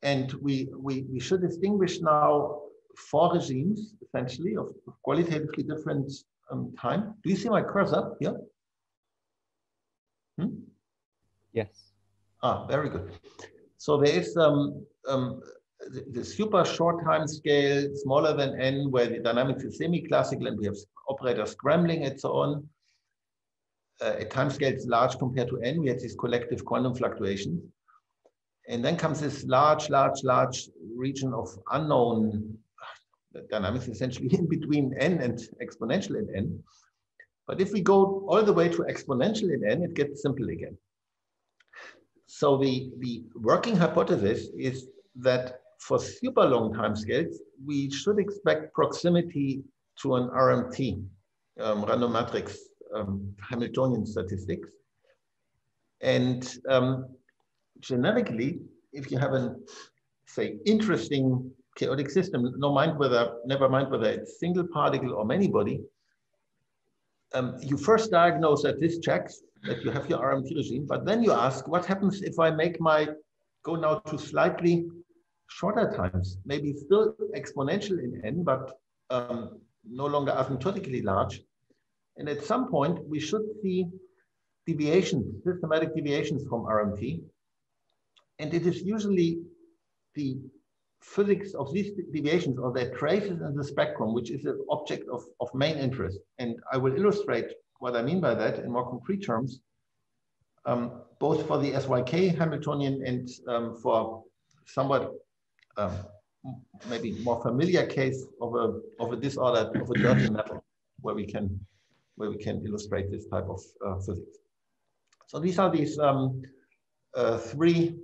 And we, we, we should distinguish now four regimes, essentially, of, of qualitatively different um, time. Do you see my cursor here? Hmm? Yes. Ah, very good. So there is um, um, the, the, super short time scale, smaller than n, where the dynamics is semi-classical and we have operator scrambling and so on uh, at time scales large compared to n, we had these collective quantum fluctuations. And then comes this large, large, large region of unknown dynamics, essentially in between n and exponential in n. But if we go all the way to exponential in n, it gets simple again. so the, the working hypothesis is that for super long time scales, we should expect proximity to an RMT, um, random matrix um, Hamiltonian statistics. And um, genetically, if you have an, say, interesting chaotic system, no mind whether, never mind whether it's single particle or many body, um, you first diagnose that this checks, that you have your RMT regime, but then you ask, what happens if I make my, go now to slightly shorter times, maybe still exponential in n, but um, no longer asymptotically large. And at some point, we should see deviations, systematic deviations from RMT. And it is usually the physics of these deviations or their traces in the spectrum, which is an object of, of main interest. And I will illustrate what I mean by that in more concrete terms, um, both for the SYK Hamiltonian and um, for somewhat um, maybe more familiar case of a, of a disorder of a dirty metal where we can where we can illustrate this type of uh, physics. So these are these um, uh, three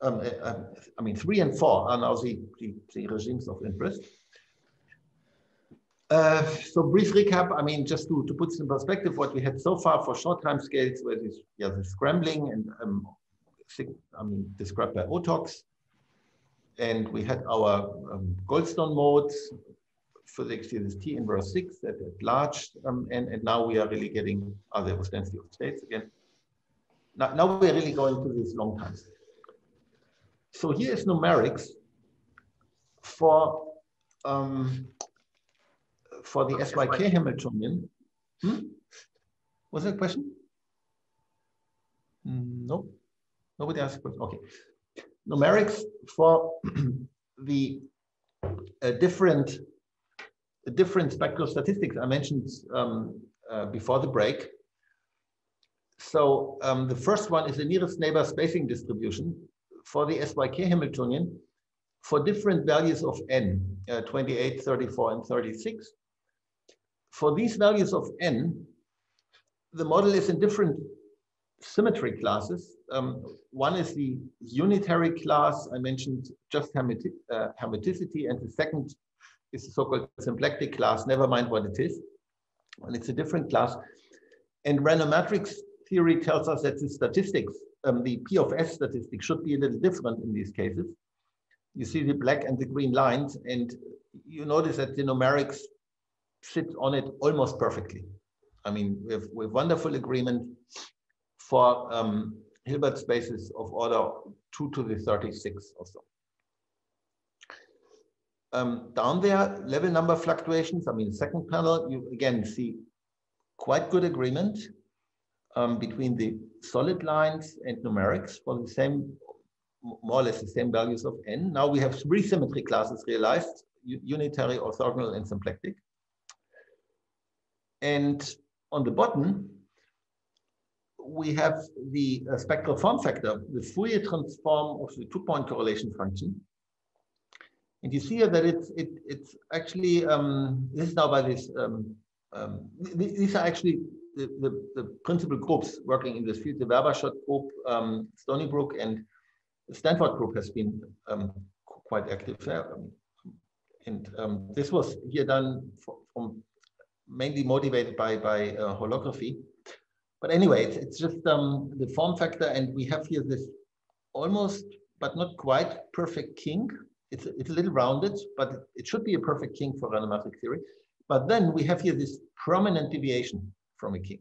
um, uh, um, I mean, three and four are now the, the, the regimes of interest. Uh, so brief recap, I mean, just to, to put in perspective, what we had so far for short time scales were this, yeah, the scrambling and um, I mean, described by OTOCs. And we had our um, Goldstone modes, physics here is T inverse six at, at large, um, and, and now we are really getting, oh, there was density of states again. Now, now we're really going to these long times. So here is numerics for um, for the SYK Hamiltonian. Hmm? Was that a question? Mm, no, nobody asked a question. Okay, numerics for the uh, different different spectral statistics I mentioned um, uh, before the break. So um, the first one is the nearest neighbor spacing distribution for the SYK Hamiltonian for different values of n, uh, 28, 34, and 36. For these values of n, the model is in different symmetry classes. Um, one is the unitary class I mentioned just hermeti uh, hermiticity, and the second is the so-called symplectic class, never mind what it is. And it's a different class. And random matrix theory tells us that the statistics um, the P of S statistic should be a little different in these cases. You see the black and the green lines, and you notice that the numerics sit on it almost perfectly. I mean, we have, we have wonderful agreement for um, Hilbert spaces of order 2 to the 36 or so. Um, down there, level number fluctuations, I mean, second panel, you again see quite good agreement um, between the solid lines and numerics for the same, more or less the same values of n. Now we have three symmetry classes realized, unitary, orthogonal, and symplectic. And on the bottom, we have the uh, spectral form factor, the Fourier transform of the two-point correlation function. And you see that it's it, it's actually um, this is now by this um, um, th these are actually the, the, the, principal groups working in this field, the Verbaarschot group, um, Stony Brook, and Stanford group has been um, quite active there. Um, and um, this was here done for, from mainly motivated by, by uh, holography. But anyway, it's, it's just um, the form factor, and we have here this almost, but not quite perfect kink. It's, it's a little rounded, but it should be a perfect kink for random matrix theory. But then we have here this prominent deviation from a kink.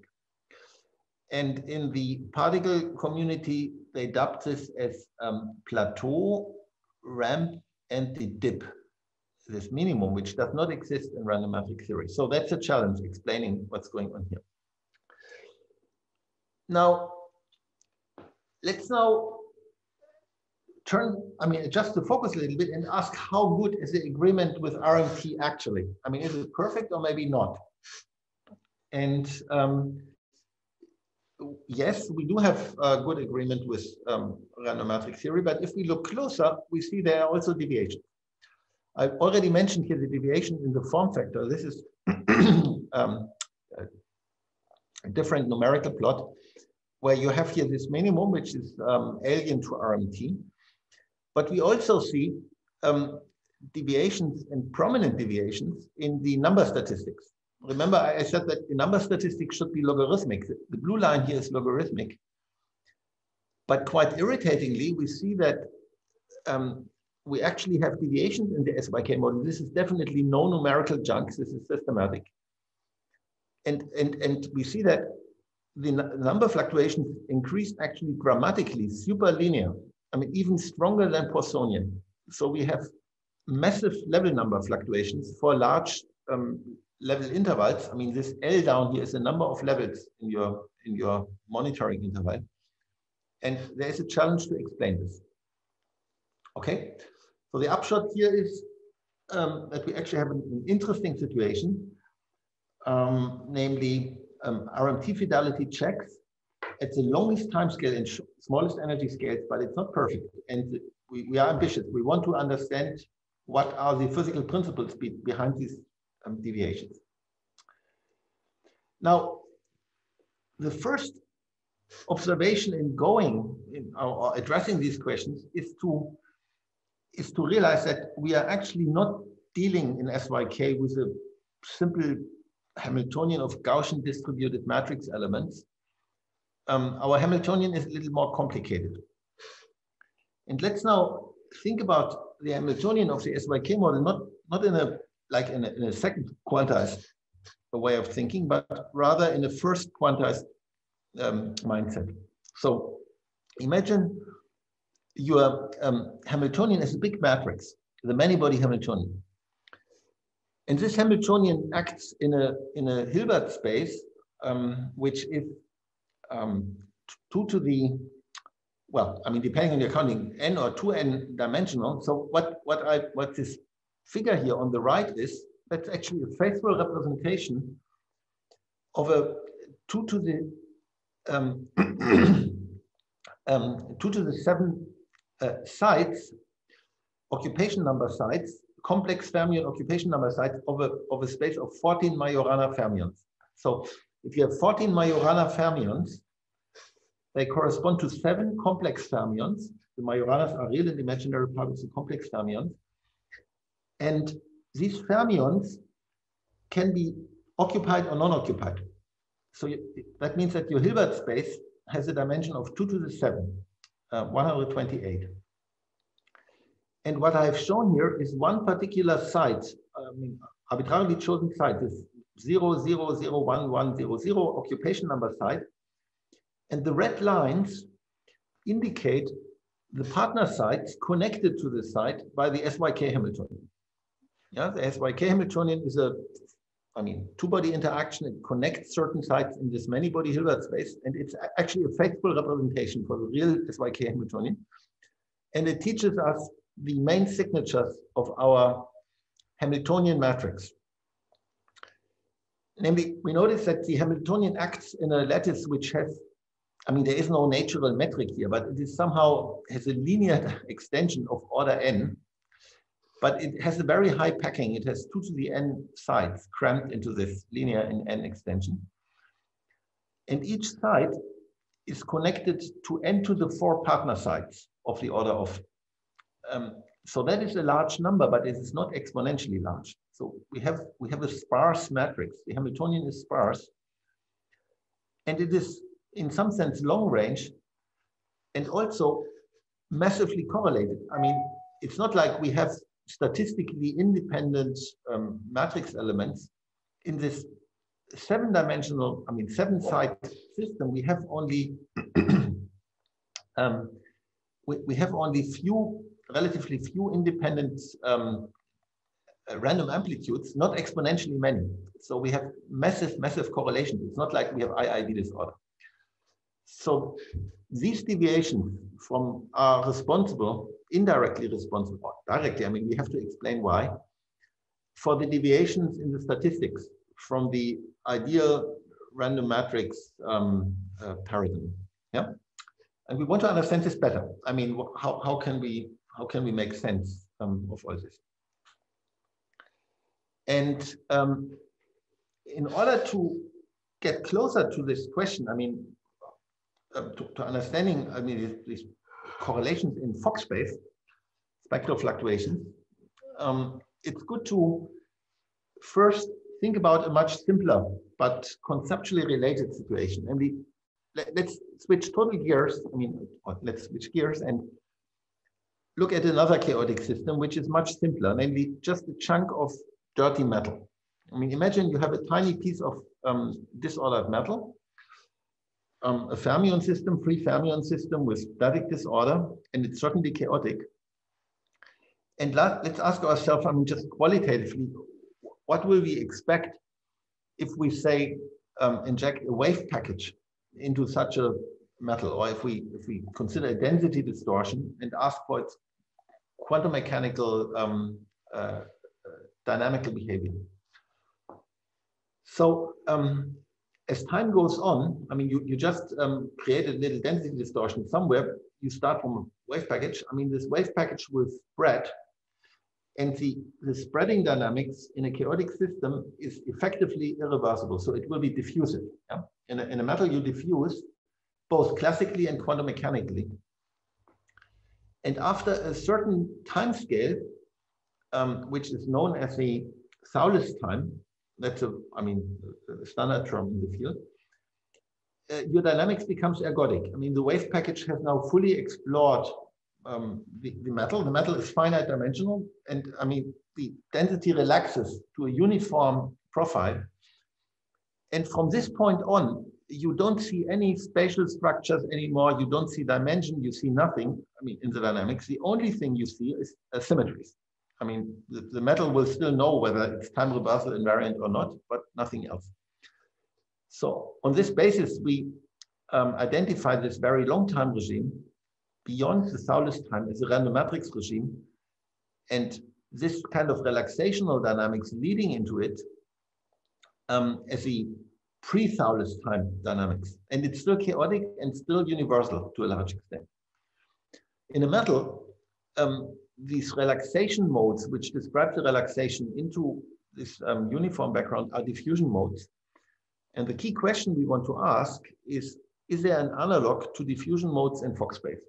And in the particle community, they dubbed this as um, plateau, ramp, and the dip, this minimum, which does not exist in random matrix theory. So that's a challenge explaining what's going on here. Now, let's now turn, I mean, just to focus a little bit and ask how good is the agreement with RMT actually? I mean, is it perfect or maybe not? And um, yes, we do have a good agreement with um, random matrix theory, but if we look closer, we see there are also deviations. I've already mentioned here the deviation in the form factor. This is um, a different numerical plot. where you have here this minimum, which is um, alien to RMT. But we also see um, deviations and prominent deviations in the number statistics. Remember, I said that the number statistics should be logarithmic. The blue line here is logarithmic. But quite irritatingly, we see that um, we actually have deviations in the SYK model. This is definitely no numerical junk. This is systematic. And, and, and we see that the number fluctuations increased actually dramatically, super linear. I mean, even stronger than Poissonian. So we have massive level number fluctuations for large um, level intervals. I mean, this L down here is the number of levels in your, in your monitoring interval. And there is a challenge to explain this. Okay, so the upshot here is um, that we actually have an, an interesting situation, um, namely um, RMT fidelity checks at the longest time scale and smallest energy scales, but it's not perfect. And we, we are ambitious. We want to understand what are the physical principles be behind these um, deviations. Now, the first observation in going in, or addressing these questions is to is to realize that we are actually not dealing in SYK with a simple Hamiltonian of Gaussian distributed matrix elements. Um, our Hamiltonian is a little more complicated. And let's now think about the Hamiltonian of the SYK model, not, not in a like in a, in a second quantized way of thinking, but rather in a first quantized um, mindset. So imagine your um, Hamiltonian is a big matrix, the many-body Hamiltonian. And this Hamiltonian acts in a, in a Hilbert space, um, which is um, 2 to the, well, I mean, depending on your counting, n or 2n dimensional. So what, what, I, what this figure here on the right is, that's actually a faithful representation of a 2 to the um, um, 2 to the 7 uh, sites, occupation number sites, complex fermion occupation number sites of a, of a space of 14 Majorana fermions. So if you have 14 Majorana fermions, they correspond to seven complex fermions. The Majoranas are real and imaginary particles of complex fermions. And these fermions can be occupied or non-occupied. So you, that means that your Hilbert space has a dimension of 2 to the 7, uh, 128. And what I've shown here is one particular site, I mean, arbitrarily chosen site, this 000110 occupation number site. And the red lines indicate the partner sites connected to the site by the SYK Hamiltonian. Yeah, the SYK Hamiltonian is a, I mean, two-body interaction. It connects certain sites in this many-body Hilbert space, and it's actually a faithful representation for the real SYK Hamiltonian. And it teaches us the main signatures of our Hamiltonian matrix. Namely, we notice that the Hamiltonian acts in a lattice which has, I mean, there is no natural metric here, but it is somehow has a linear extension of order n but it has a very high packing. It has two to the n sides crammed into this linear in n extension. And each side is connected to n to the four partner sides of the order of. Um, so that is a large number, but it is not exponentially large. So we have, we have a sparse matrix. The Hamiltonian is sparse. And it is in some sense long range and also massively correlated. I mean, it's not like we have statistically independent um, matrix elements in this seven dimensional, I mean, seven side system, we have only, um, we, we have only few, relatively few independent um, uh, random amplitudes, not exponentially many. So we have massive, massive correlation. It's not like we have IID disorder. So these deviations from are responsible, indirectly responsible, directly, I mean, we have to explain why, for the deviations in the statistics from the ideal random matrix um, uh, paradigm. Yeah, and we want to understand this better. I mean, how, how can we how can we make sense um, of all this? And um, in order to get closer to this question, I mean, um, to, to, understanding, I mean, these, correlations in Fock space, spectral fluctuations, um, it's good to first think about a much simpler but conceptually related situation. And we, let, us switch total gears. I mean, let's switch gears and look at another chaotic system, which is much simpler, namely just a chunk of dirty metal. I mean, imagine you have a tiny piece of um, disordered metal, um, a fermion system, free fermion system with static disorder, and it's certainly chaotic. And let's ask ourselves, I mean, just qualitatively, what will we expect if we say um, inject a wave package into such a metal, or if we if we consider a density distortion and ask for its quantum mechanical um, uh, dynamical behavior. So um, as time goes on, I mean, you, you just um, create a little density distortion somewhere. You start from a wave package. I mean, this wave package will spread and the, the spreading dynamics in a chaotic system is effectively irreversible. So it will be diffusive. Yeah? In, a, in a metal, you diffuse both classically and quantum mechanically. And after a certain time scale, um, which is known as the Thouless time, that's a, I mean, a standard term in the field, uh, your dynamics becomes ergodic. I mean, the wave package has now fully explored um, the, the, metal. The metal is finite dimensional, and I mean, the density relaxes to a uniform profile. And from this point on, you don't see any spatial structures anymore. You don't see dimension. You see nothing. I mean, in the dynamics, the only thing you see is symmetries. I mean, the, the metal will still know whether it's time reversal invariant or not, but nothing else. So on this basis, we um, identify this very long time regime beyond the Thouless time as a random matrix regime. And this kind of relaxational dynamics leading into it um, as the pre-Thouless time dynamics. And it's still chaotic and still universal to a large extent. In a metal, um, these relaxation modes, which describe the relaxation into this um, uniform background, are diffusion modes. And the key question we want to ask is, is there an analog to diffusion modes in Fock space?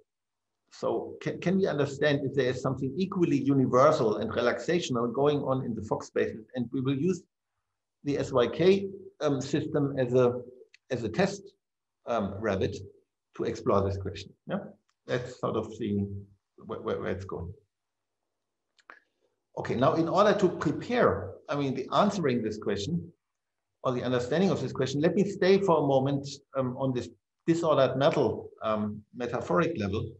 So can, can we understand if there is something equally universal and relaxational going on in the Fock spaces? And we will use the SYK um, system as a, as a test um, rabbit to explore this question. Yeah, that's sort of the where, where, where it's going. Okay, now in order to prepare, I mean, the answering this question or the understanding of this question, let me stay for a moment um, on this disordered metal um, metaphoric level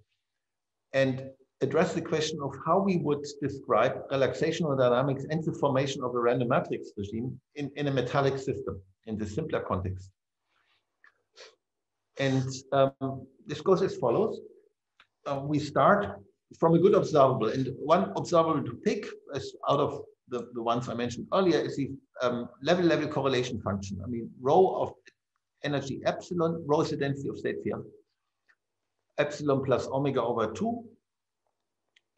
and address the question of how we would describe relaxational dynamics and the formation of a random matrix regime in, in a metallic system in the simpler context. And um, this goes as follows. Uh, we start from a good observable, and one observable to pick is out of the, the ones I mentioned earlier is the um, level level correlation function. I mean, rho of energy epsilon, rho is the density of state here epsilon plus omega over 2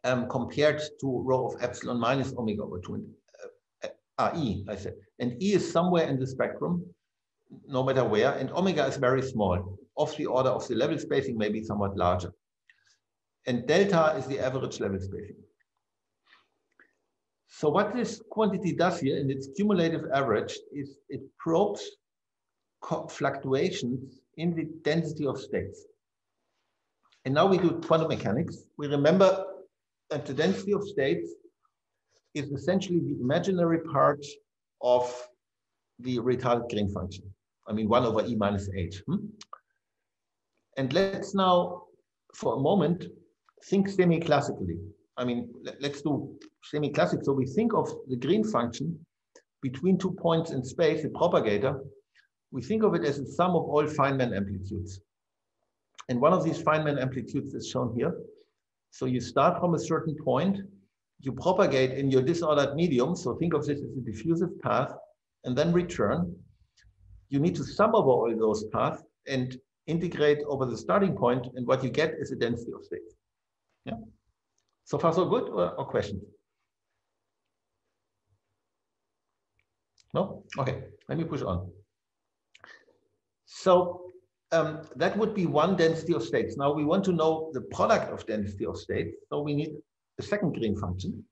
um, compared to rho of epsilon minus omega over 2. Uh, uh, E, I said. And E is somewhere in the spectrum, no matter where, and omega is very small, of the order of the level spacing, maybe somewhat larger. And delta is the average level spacing. So what this quantity does here in its cumulative average is it probes fluctuations in the density of states. And now we do quantum mechanics. We remember that the density of states is essentially the imaginary part of the retarded Green function. I mean, 1 over e minus h. Hmm? And let's now, for a moment, think semi-classically. I mean, let, us do semi-classic. So we think of the Green function between two points in space, the propagator. We think of it as the sum of all Feynman amplitudes. And one of these Feynman amplitudes is shown here. So you start from a certain point, you propagate in your disordered medium. So think of this as a diffusive path and then return. You need to sum over all those paths and integrate over the starting point, And what you get is a density of states. Yeah. So far, so good or, or questions? No? Okay, let me push on. So um, that would be one density of states. Now we want to know the product of density of states. So we need a second green function.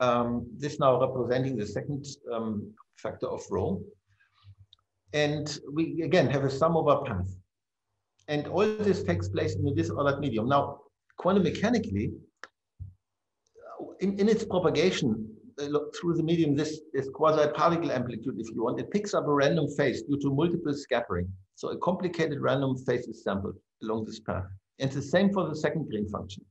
Um, this now representing the second um, factor of rho. And we again have a sum over path. And all this takes place in a disordered medium. Now, quantum mechanically, in, in its propagation uh, through the medium, this, this quasi-particle amplitude, if you want, it picks up a random phase due to multiple scattering. So a complicated random phase is sampled along this path. And the same for the second green function.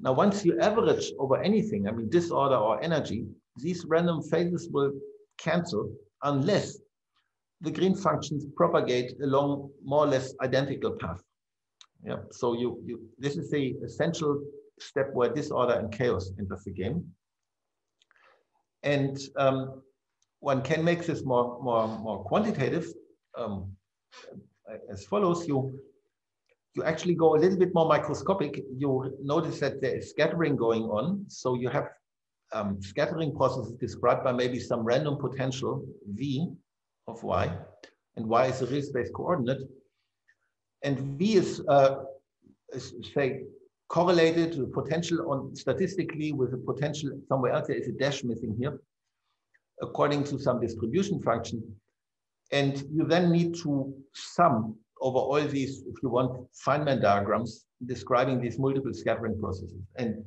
Now, once you average over anything, I mean disorder or energy, these random phases will cancel unless the green functions propagate along more or less identical path. Yeah, so you, you this is the essential step where disorder and chaos enters the game. And um, one can make this more, more, more quantitative um, as follows. You, you actually go a little bit more microscopic. You notice that there is scattering going on. So you have um, scattering processes described by maybe some random potential V of y, and y is a real space coordinate. And v is, uh, is say, correlated to the potential on statistically with the potential somewhere else. There is a dash missing here, according to some distribution function. And you then need to sum over all these, if you want, Feynman diagrams describing these multiple scattering processes. And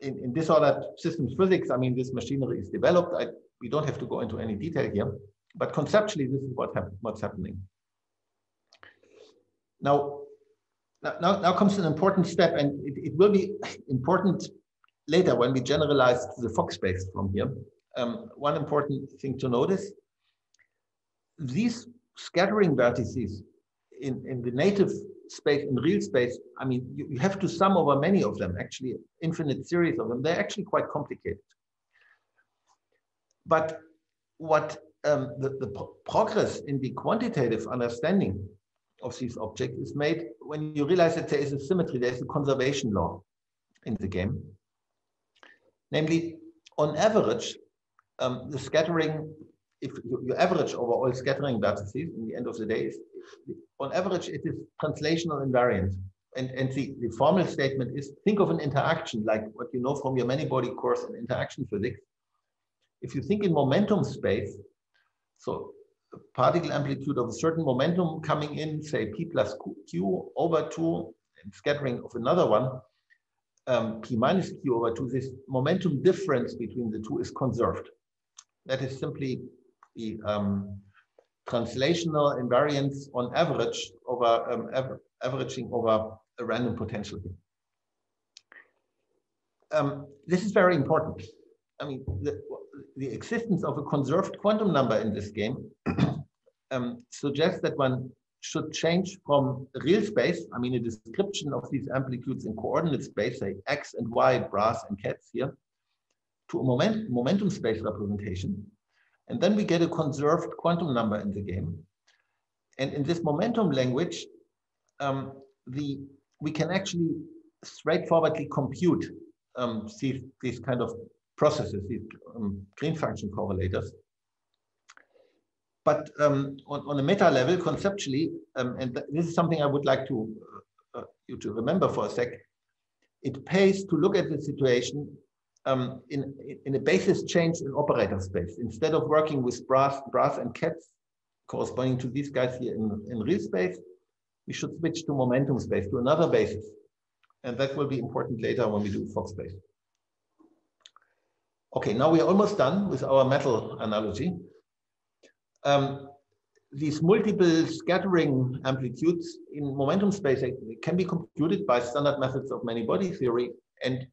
in, in disordered systems physics, I mean, this machinery is developed. I, we don't have to go into any detail here. But conceptually, this is what hap what's happening. Now, now, now comes an important step, and it, it will be important later when we generalize the Fock space from here. Um, one important thing to notice, these scattering vertices in, in the native space, in real space, I mean, you, you have to sum over many of them, actually, infinite series of them. They're actually quite complicated. But what um, the, the progress in the quantitative understanding of these objects is made when you realize that there is a symmetry, there is a conservation law in the game. Namely, on average, um, the scattering, if you, you, average over all scattering vertices in the end of the day, is, on average, it is translational invariant. And, and the, the formal statement is think of an interaction like what you know from your many body course in interaction physics. If you think in momentum space, so particle amplitude of a certain momentum coming in, say P plus Q over two, and scattering of another one, um, P minus Q over two, this momentum difference between the two is conserved. That is simply the um, translational invariance on average over um, aver averaging over a random potential. Um, this is very important. I mean, the, the existence of a conserved quantum number in this game um, suggests that one should change from real space, I mean, a description of these amplitudes in coordinate space, say x and y, bras and kets here, to a moment, momentum space representation. And then we get a conserved quantum number in the game. And in this momentum language, um, the we can actually straightforwardly compute um, these, these kind of processes, these um, green function correlators. But um, on, on a meta level, conceptually, um, and th this is something I would like to uh, uh, you to remember for a sec, it pays to look at the situation um, in, in a basis change in operator space. Instead of working with bras, bras and kets corresponding to these guys here in, in real space, we should switch to momentum space, to another basis. And that will be important later when we do Fock space. Okay, now we're almost done with our metal analogy. Um, these multiple scattering amplitudes in momentum space can be computed by standard methods of many body theory. And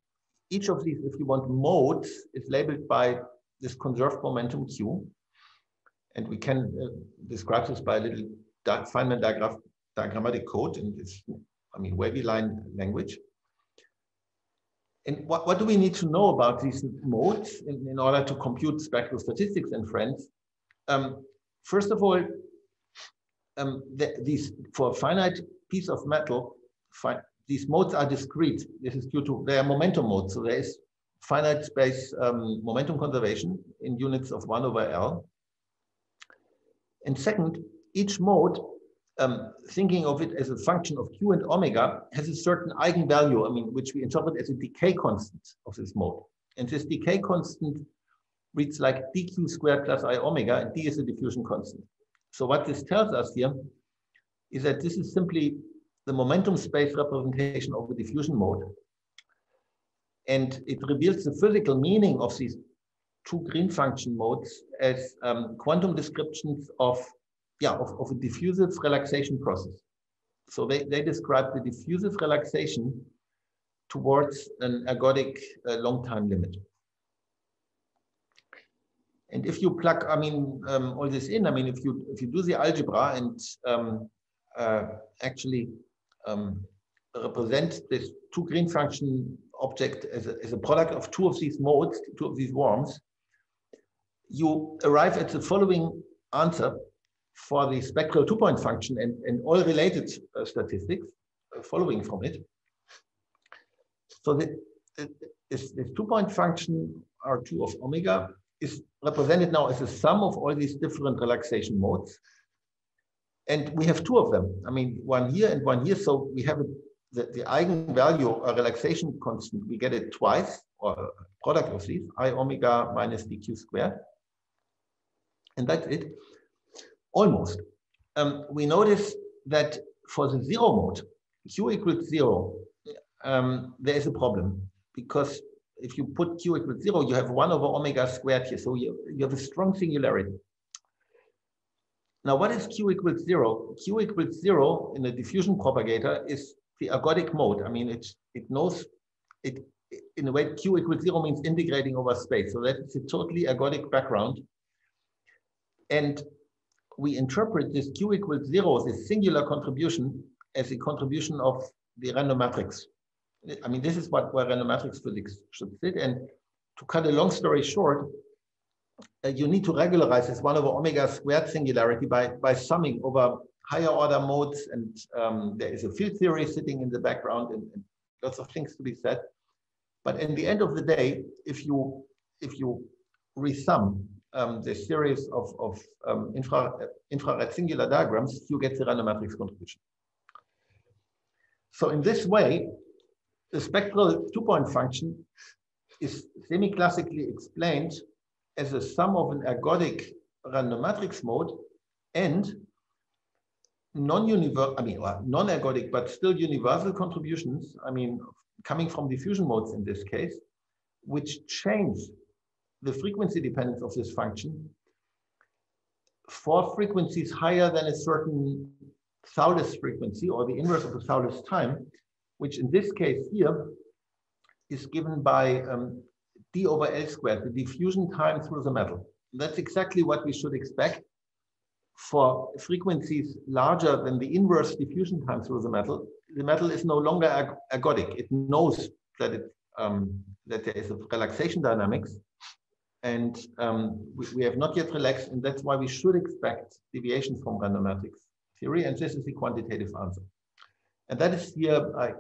each of these, if you want modes, is labeled by this conserved momentum Q. And we can uh, describe this by a little Feynman diagram, diagrammatic code in this, I mean, wavy line language. And what, what do we need to know about these modes in, in order to compute spectral statistics and friends? Um, first of all, um, the, these for a finite piece of metal, fi these modes are discrete. This is due to their momentum modes. So there is finite space um, momentum conservation in units of one over L. And second, each mode um, thinking of it as a function of q and omega has a certain eigenvalue, I mean, which we interpret as a decay constant of this mode. And this decay constant reads like dq squared plus i omega, and d is a diffusion constant. So what this tells us here is that this is simply the momentum space representation of the diffusion mode. And it reveals the physical meaning of these two green function modes as um, quantum descriptions of, yeah, of, of a diffusive relaxation process. So they, they describe the diffusive relaxation towards an ergodic uh, long time limit. And if you plug, I mean, um, all this in, I mean, if you if you do the algebra and um, uh, actually um, represent this two green function object as a, as a product of two of these modes, two of these worms, you arrive at the following answer for the spectral two-point function and, and all related uh, statistics uh, following from it. So the, this, this two-point function R2 of omega is represented now as a sum of all these different relaxation modes. And we have two of them. I mean, one here and one here. So we have the, the eigenvalue or relaxation constant. We get it twice, or product of these, i omega minus dq squared. And that's it, almost. Um, we notice that for the zero mode, q equals zero, um, there is a problem because if you put q equals zero, you have one over omega squared here. So you, you have a strong singularity. Now, what is q equals zero? q equals zero in the diffusion propagator is the ergodic mode. I mean, it, it knows, it in a way, q equals zero means integrating over space. So that's a totally ergodic background. And we interpret this q equals zero, this singular contribution, as a contribution of the random matrix. I mean, this is what where random matrix physics should sit. And to cut a long story short, uh, you need to regularize this one over omega squared singularity by, by summing over higher order modes. And um, there is a field theory sitting in the background and, and, lots of things to be said. But in the end of the day, if you if you resum um, the series of, of um, infra, infrared singular diagrams, you get the random matrix contribution. So in this way, the spectral two-point function is semi-classically explained as a sum of an ergodic random matrix mode and non-universal, I mean, non-ergodic, but still universal contributions, I mean, coming from diffusion modes in this case, which change the frequency dependence of this function for frequencies higher than a certain Thouless frequency or the inverse of the Thouless time, which in this case here is given by um, d over L squared, the diffusion time through the metal. That's exactly what we should expect for frequencies larger than the inverse diffusion time through the metal. The metal is no longer ag ergodic. It knows that it um, that there is a relaxation dynamics, and um, we, we, have not yet relaxed, and that's why we should expect deviations from random matrix theory, and this is the quantitative answer. And that is here, I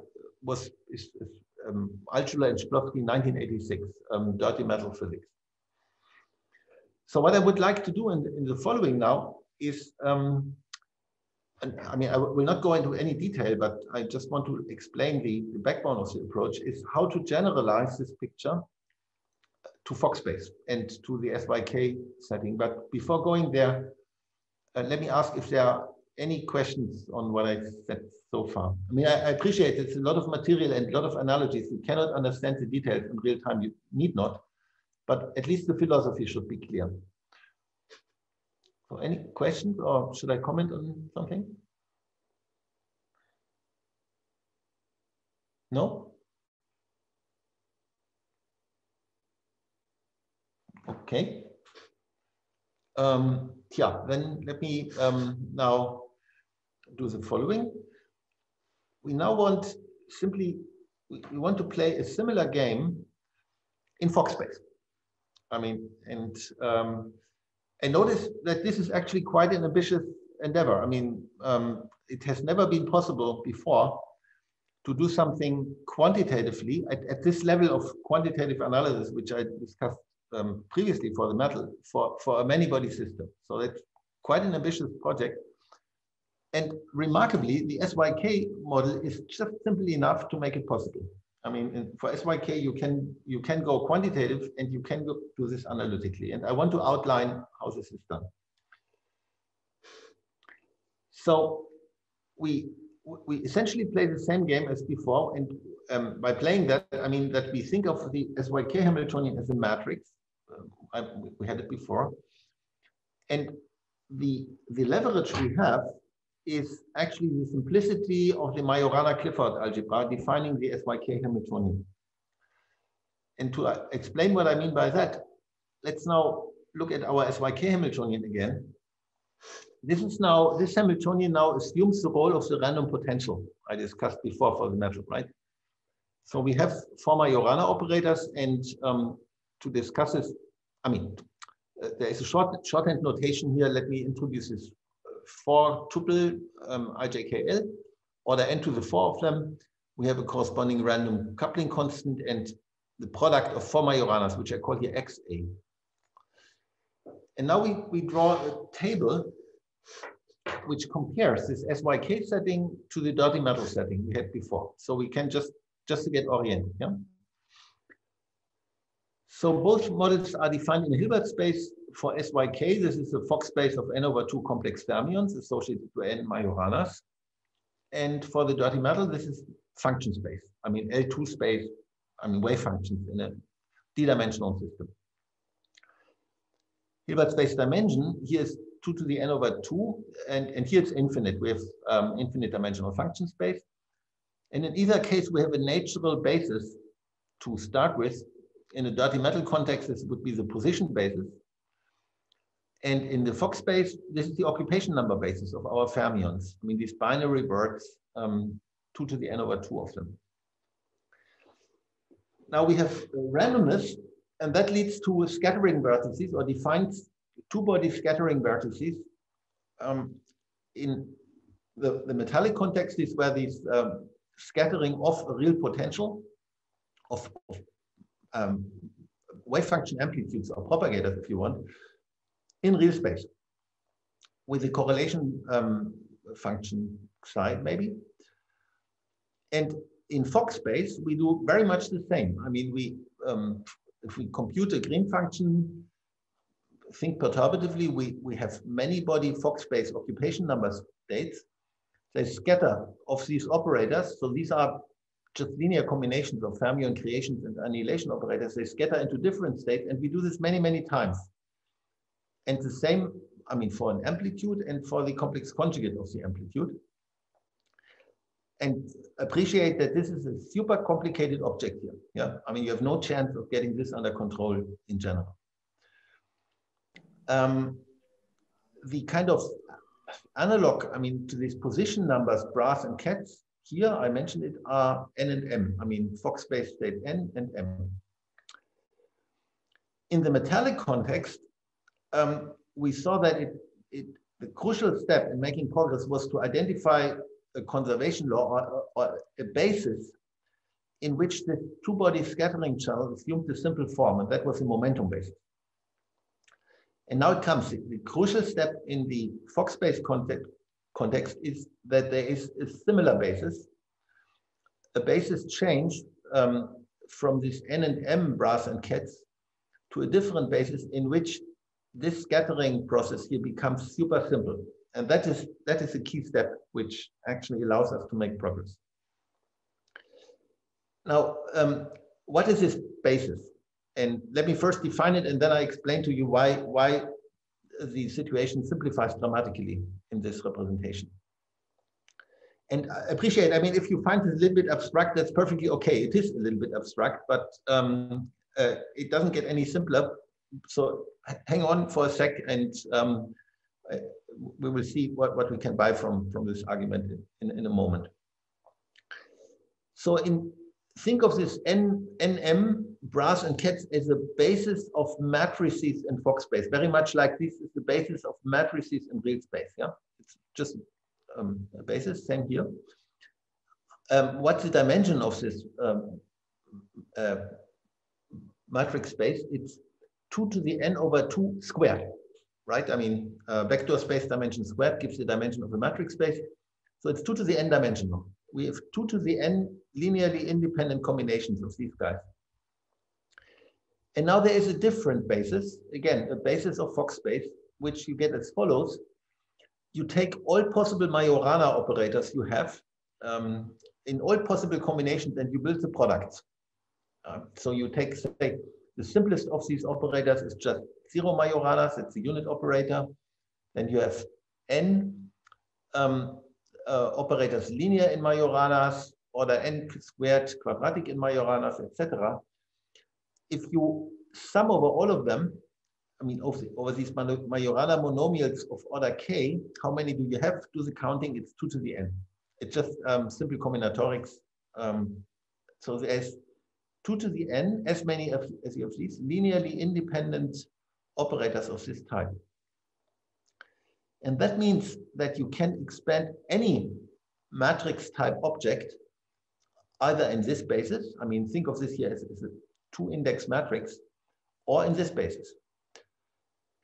was is, is um, Altshuler and Shklovskii, 1986, um, dirty metal physics. So what I would like to do in, in the following now is, um, I mean, I will not go into any detail, but I just want to explain the, the backbone of the approach is how to generalize this picture to Fock space and to the SYK setting. But before going there, uh, let me ask if there are any questions on what I said so far? I mean, I, I, appreciate it's a lot of material and a lot of analogies. You cannot understand the details in real time. You need not, but at least the philosophy should be clear. So any questions or should I comment on something? No? Okay. Um, yeah, then let me um, now do the following. We now want simply, we, want to play a similar game in space. I mean, and um, and notice that this is actually quite an ambitious endeavor. I mean, um, it has never been possible before to do something quantitatively at, at this level of quantitative analysis, which I discussed um, previously for the metal, for, for a many body system. So that's quite an ambitious project. And remarkably, the SYK model is just simply enough to make it possible. I mean, for SYK, you can you can go quantitative and you can go do this analytically. And I want to outline how this is done. So we we essentially play the same game as before. And um, by playing that, I mean that we think of the SYK Hamiltonian as a matrix. Um, I, we had it before. And the, the leverage we have is actually the simplicity of the Majorana-Clifford algebra defining the SYK Hamiltonian. And to uh, explain what I mean by that, let's now look at our SYK Hamiltonian again. This is now, this Hamiltonian now assumes the role of the random potential I discussed before for the measure, right? So we have four Majorana operators and um, to discuss this, I mean, uh, there is a short shorthand notation here. Let me introduce this four tuple um, IJKL, order n to the four of them. We have a corresponding random coupling constant and the product of four Majoranas, which I call here XA. And now we, we draw a table which compares this SYK setting to the dirty metal setting we had before. So we can just, just to get oriented. Yeah? So both models are defined in Hilbert space for SYK. This is the Fock space of n over 2 complex fermions associated to n Majoranas. And for the dirty metal, this is function space. I mean, L2 space, I mean, wave functions in a d-dimensional system. Hilbert space dimension, here is 2 to the n over 2, and, and here it's infinite. We have um, infinite dimensional function space. And in either case, we have a natural basis to start with. In a dirty metal context, this would be the position basis. And in the Fock space, this is the occupation number basis of our fermions. I mean, these binary words, um, 2 to the n over 2 of them. Now we have randomness, and that leads to scattering vertices or defines two-body scattering vertices. Um, in the, the metallic context is where these um, scattering of a real potential of, of um, wave function amplitudes or propagators, if you want, in real space with the correlation um, function side, maybe. And in Fock space, we do very much the same. I mean, we um, if we compute a Green function, think perturbatively, we, we have many body Fock space occupation number states. They scatter of these operators. So these are just linear combinations of fermion creations and annihilation operators. They scatter into different states. And we do this many, many times. And the same, I mean, for an amplitude and for the complex conjugate of the amplitude. And appreciate that this is a super complicated object here. Yeah, I mean, you have no chance of getting this under control in general. Um, the kind of analog, I mean, to these position numbers, bras and kets, here I mentioned it are n and m. I mean, Fock space state n and m. In the metallic context, um, we saw that it, it, the crucial step in making progress was to identify a conservation law or, or a basis in which the two-body scattering channel assumed a simple form, and that was the momentum basis. And now it comes, the crucial step in the Fock space context, context is that there is a similar basis, a basis change um, from this N and M bras and kets to a different basis in which this scattering process here becomes super simple. And that is, that is a key step which actually allows us to make progress. Now, um, what is this basis? And let me first define it, and then I explain to you why, why the situation simplifies dramatically in this representation. And I appreciate, I mean, if you find this a little bit abstract, that's perfectly okay. It is a little bit abstract, but um, uh, it doesn't get any simpler so hang on for a sec and um, we will see what, what we can buy from, from this argument in, in a moment. So in think of this N, NM, bras and kets as a basis of matrices in Fock space, very much like this is the basis of matrices in real space. Yeah, it's just um, a basis, same here. Um, what's the dimension of this um, uh, matrix space? It's 2 to the n over 2 squared. right? I mean, uh, vector space dimension squared gives the dimension of the matrix space. So it's two to the n dimensional. We have two to the n linearly independent combinations of these guys. And now there is a different basis, again, a basis of Fock space, which you get as follows. You take all possible Majorana operators you have um, in all possible combinations and you build the products. Uh, so you take, say, the simplest of these operators is just zero Majoranas, it's a unit operator. Then you have n um, uh, operators linear in Majoranas, order n squared quadratic in Majoranas, etc. If you sum over all of them, I mean, over, over these Majorana monomials of order k, how many do you have? Do the counting, it's 2 to the n. It's just um, simple combinatorics. Um, so there's 2 to the n, as many of, as you have these linearly independent operators of this type. And that means that you can expand any matrix type object either in this basis, I mean, think of this here as, as a two index matrix, or in this basis.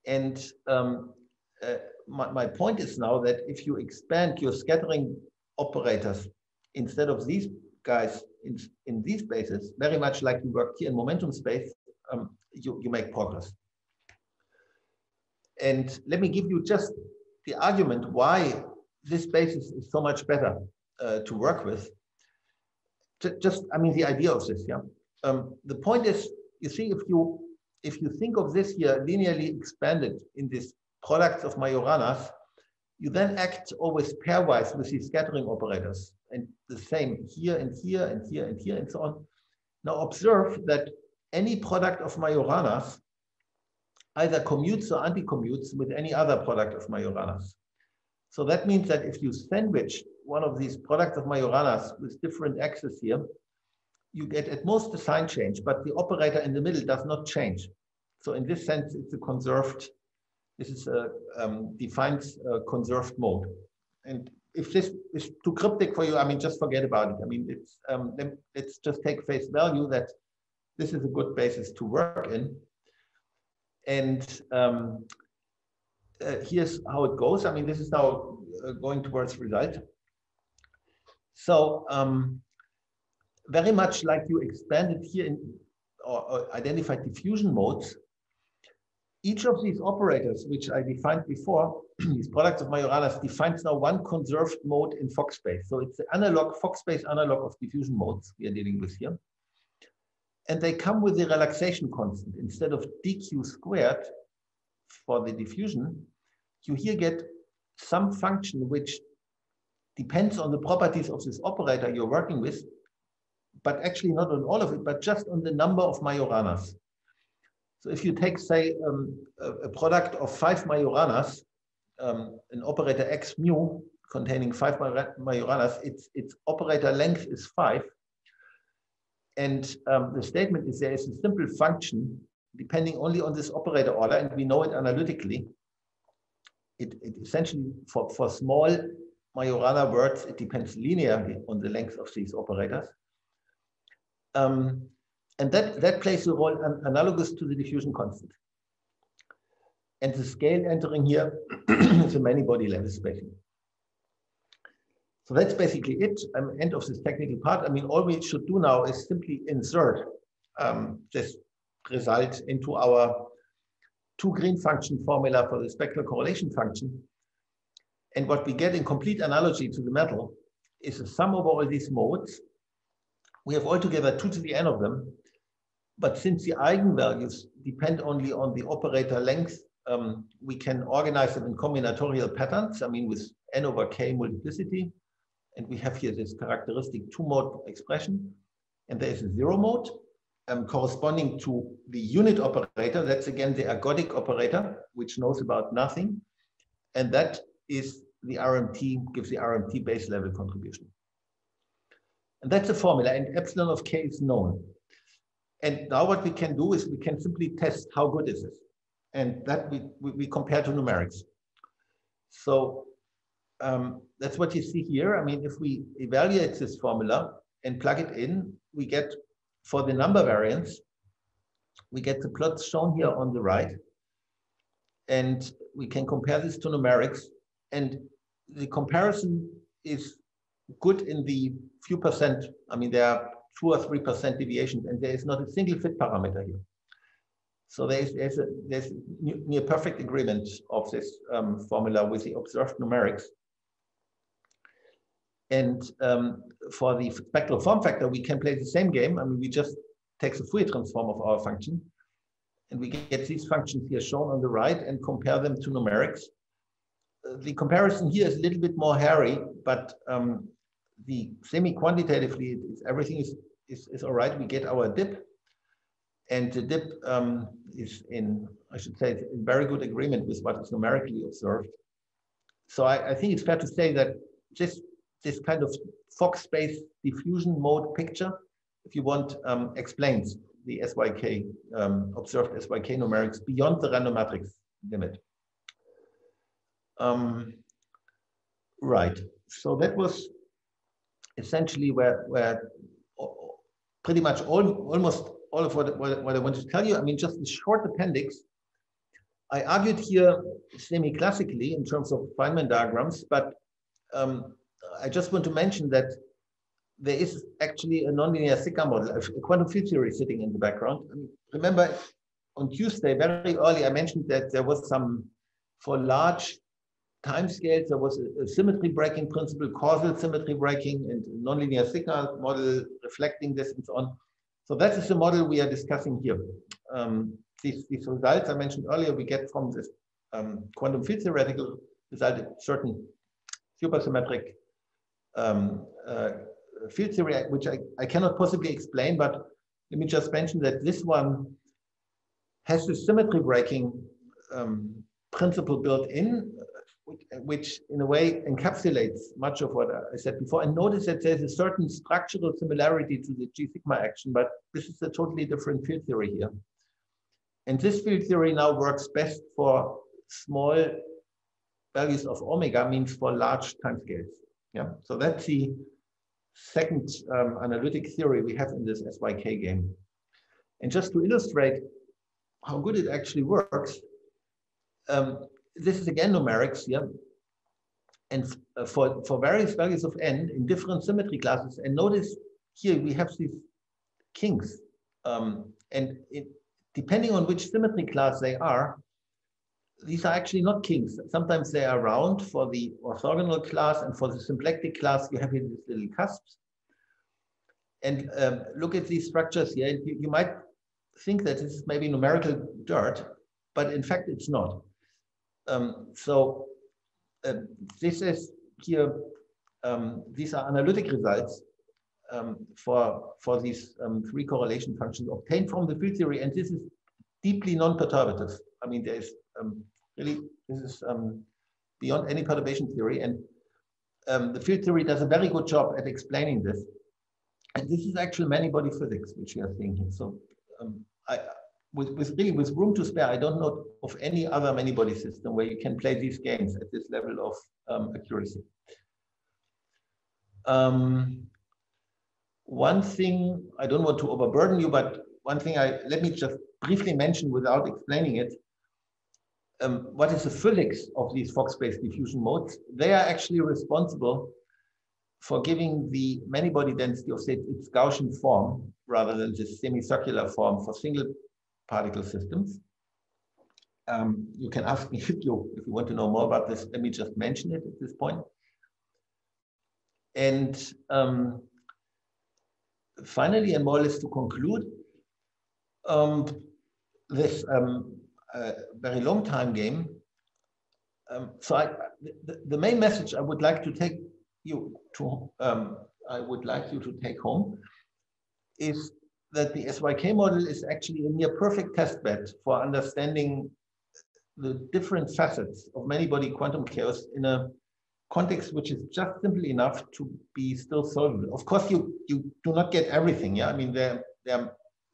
And um, uh, my, my point is now that if you expand your scattering operators instead of these guys in, in these bases, very much like you work here in momentum space, um, you, you make progress. And let me give you just the argument why this basis is so much better uh, to work with. Just, I mean, the idea of this, yeah. Um, the point is, you see, if you if you think of this here linearly expanded in this products of Majoranas, you then act always pairwise with these scattering operators and the same here and here and here and here and so on. Now observe that any product of Majoranas either commutes or anti-commutes with any other product of Majoranas. So that means that if you sandwich one of these products of Majoranas with different axes here, you get at most a sign change, but the operator in the middle does not change. So in this sense, it's a conserved, this is a um, defines a conserved mode. And if this is too cryptic for you, I mean, just forget about it. I mean, it's um, let's just take face value that this is a good basis to work in. And um, uh, here's how it goes. I mean, this is now uh, going towards result. So um, very much like you expanded here in or, or identified diffusion modes, each of these operators, which I defined before, these products of Majoranas defines now one conserved mode in Fock space. So it's the analog Fock space analog of diffusion modes we are dealing with here. And they come with the relaxation constant. Instead of dq squared for the diffusion, you here get some function which depends on the properties of this operator you're working with, but actually not on all of it, but just on the number of Majoranas. So if you take, say, um, a, a, product of five Majoranas, um, an operator x mu containing five Majoranas, its, its operator length is five. And um, the statement is there is a simple function depending only on this operator order, and we know it analytically. It, it essentially, for, for small Majorana words, it depends linearly on the length of these operators. Um, and that, that plays a role an, analogous to the diffusion constant. And the scale entering here is a many body level spacing. So that's basically it. End of this technical part. I mean, all we should do now is simply insert um, this result into our two green function formula for the spectral correlation function. And what we get in complete analogy to the metal is a sum of all these modes we have altogether two to the n of them. But since the eigenvalues depend only on the operator length, um, we can organize them in combinatorial patterns, I mean, with n over k multiplicity. And we have here this characteristic two-mode expression. And there is a zero mode um, corresponding to the unit operator. That's again the ergodic operator, which knows about nothing. And that is the RMT, gives the RMT base level contribution. And that's a formula, and epsilon of k is known. And now what we can do is we can simply test how good is this. And that we, we, we compare to numerics. So um, that's what you see here. I mean, if we evaluate this formula and plug it in, we get for the number variance, we get the plots shown here on the right. And we can compare this to numerics and the comparison is good in the few percent. I mean, there are two or three percent deviations and there is not a single fit parameter here. So there's, there's, a, there's near perfect agreement of this um, formula with the observed numerics. And um, for the spectral form factor, we can play the same game. I mean, we just take the Fourier transform of our function and we get these functions here shown on the right and compare them to numerics. Uh, the comparison here is a little bit more hairy, but um, the semi-quantitatively, everything is, is, is all right. We get our dip and the dip um, is in, I should say, in very good agreement with what is numerically observed. So I, I think it's fair to say that this, this kind of space diffusion mode picture, if you want, um, explains the SYK, um, observed SYK numerics beyond the random matrix limit. Um, right, so that was essentially where, where pretty much all, almost all of what, what, what I wanted to tell you. I mean, just a short appendix. I argued here semi-classically in terms of Feynman diagrams, but um, I just want to mention that there is actually a nonlinear Sigma model, a quantum field theory sitting in the background. Remember on Tuesday, very early, I mentioned that there was some, for large timescales, there was a, a, symmetry breaking principle, causal symmetry breaking, and nonlinear sigma model reflecting this and so on. So that is the model we are discussing here. Um, these, these, results I mentioned earlier, we get from this um, quantum field theoretical result, certain supersymmetric um, uh, field theory, which I, I cannot possibly explain, but let me just mention that this one has the symmetry breaking um, principle built in, which in a way encapsulates much of what I said before. And notice that there's a certain structural similarity to the G sigma action, but this is a totally different field theory here. And this field theory now works best for small values of omega, means for large timescales. Yeah, so that's the second um, analytic theory we have in this SYK game. And just to illustrate how good it actually works, um, this is again numerics, yeah. And uh, for, for various values of n in different symmetry classes, and notice here we have these kinks. Um, and it, depending on which symmetry class they are, these are actually not kinks. Sometimes they are round for the orthogonal class, and for the symplectic class, you have here these little cusps. And um, look at these structures here. You, you might think that this is maybe numerical dirt, but in fact, it's not. Um, so uh, this is here, um, these are analytic results um, for, for these um, three correlation functions obtained from the field theory. And this is deeply non-perturbative. I mean, there is um, really, this is um, beyond any perturbation theory. And the field theory does a very good job at explaining this. And this is actually many-body physics, which we are seeing here. So I, with, with really with room to spare, I don't know of any other many-body system where you can play these games at this level of um, accuracy. Um, one thing, I don't want to overburden you, but one thing I let me just briefly mention without explaining it. Um, what is the physics of these space diffusion modes? They are actually responsible for giving the many-body density of say, its Gaussian form rather than this semicircular form for single particle systems. Um, you can ask me if you, if you want to know more about this. Let me just mention it at this point. And um, finally, and more or less to conclude, um, this uh, very long time game. Um, so I, the, the, main message I would like to take you to, um, I would like you to take home is that the SYK model is actually a near perfect test bed for understanding the different facets of many-body quantum chaos in a context which is just simply enough to be still solvable. Of course, you, you do not get everything. Yeah, I mean, there, there are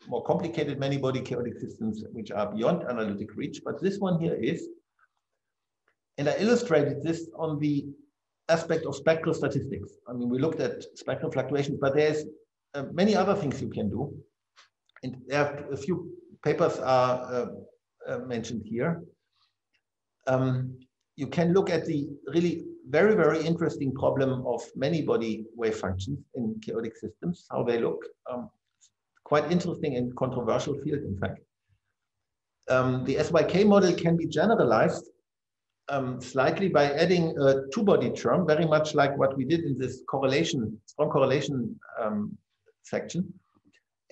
more complicated many-body chaotic systems which are beyond analytic reach, but this one here is. And I illustrated this on the aspect of spectral statistics. I mean, we looked at spectral fluctuations, but there's uh, many other things you can do. And a few papers are uh, uh, mentioned here. um, you can look at the really very, very interesting problem of many body wave functions in chaotic systems, how they look. Um, quite interesting and controversial field, in fact. Um, the SYK model can be generalized um, slightly by adding a two-body term, very much like what we did in this correlation, strong correlation um, section.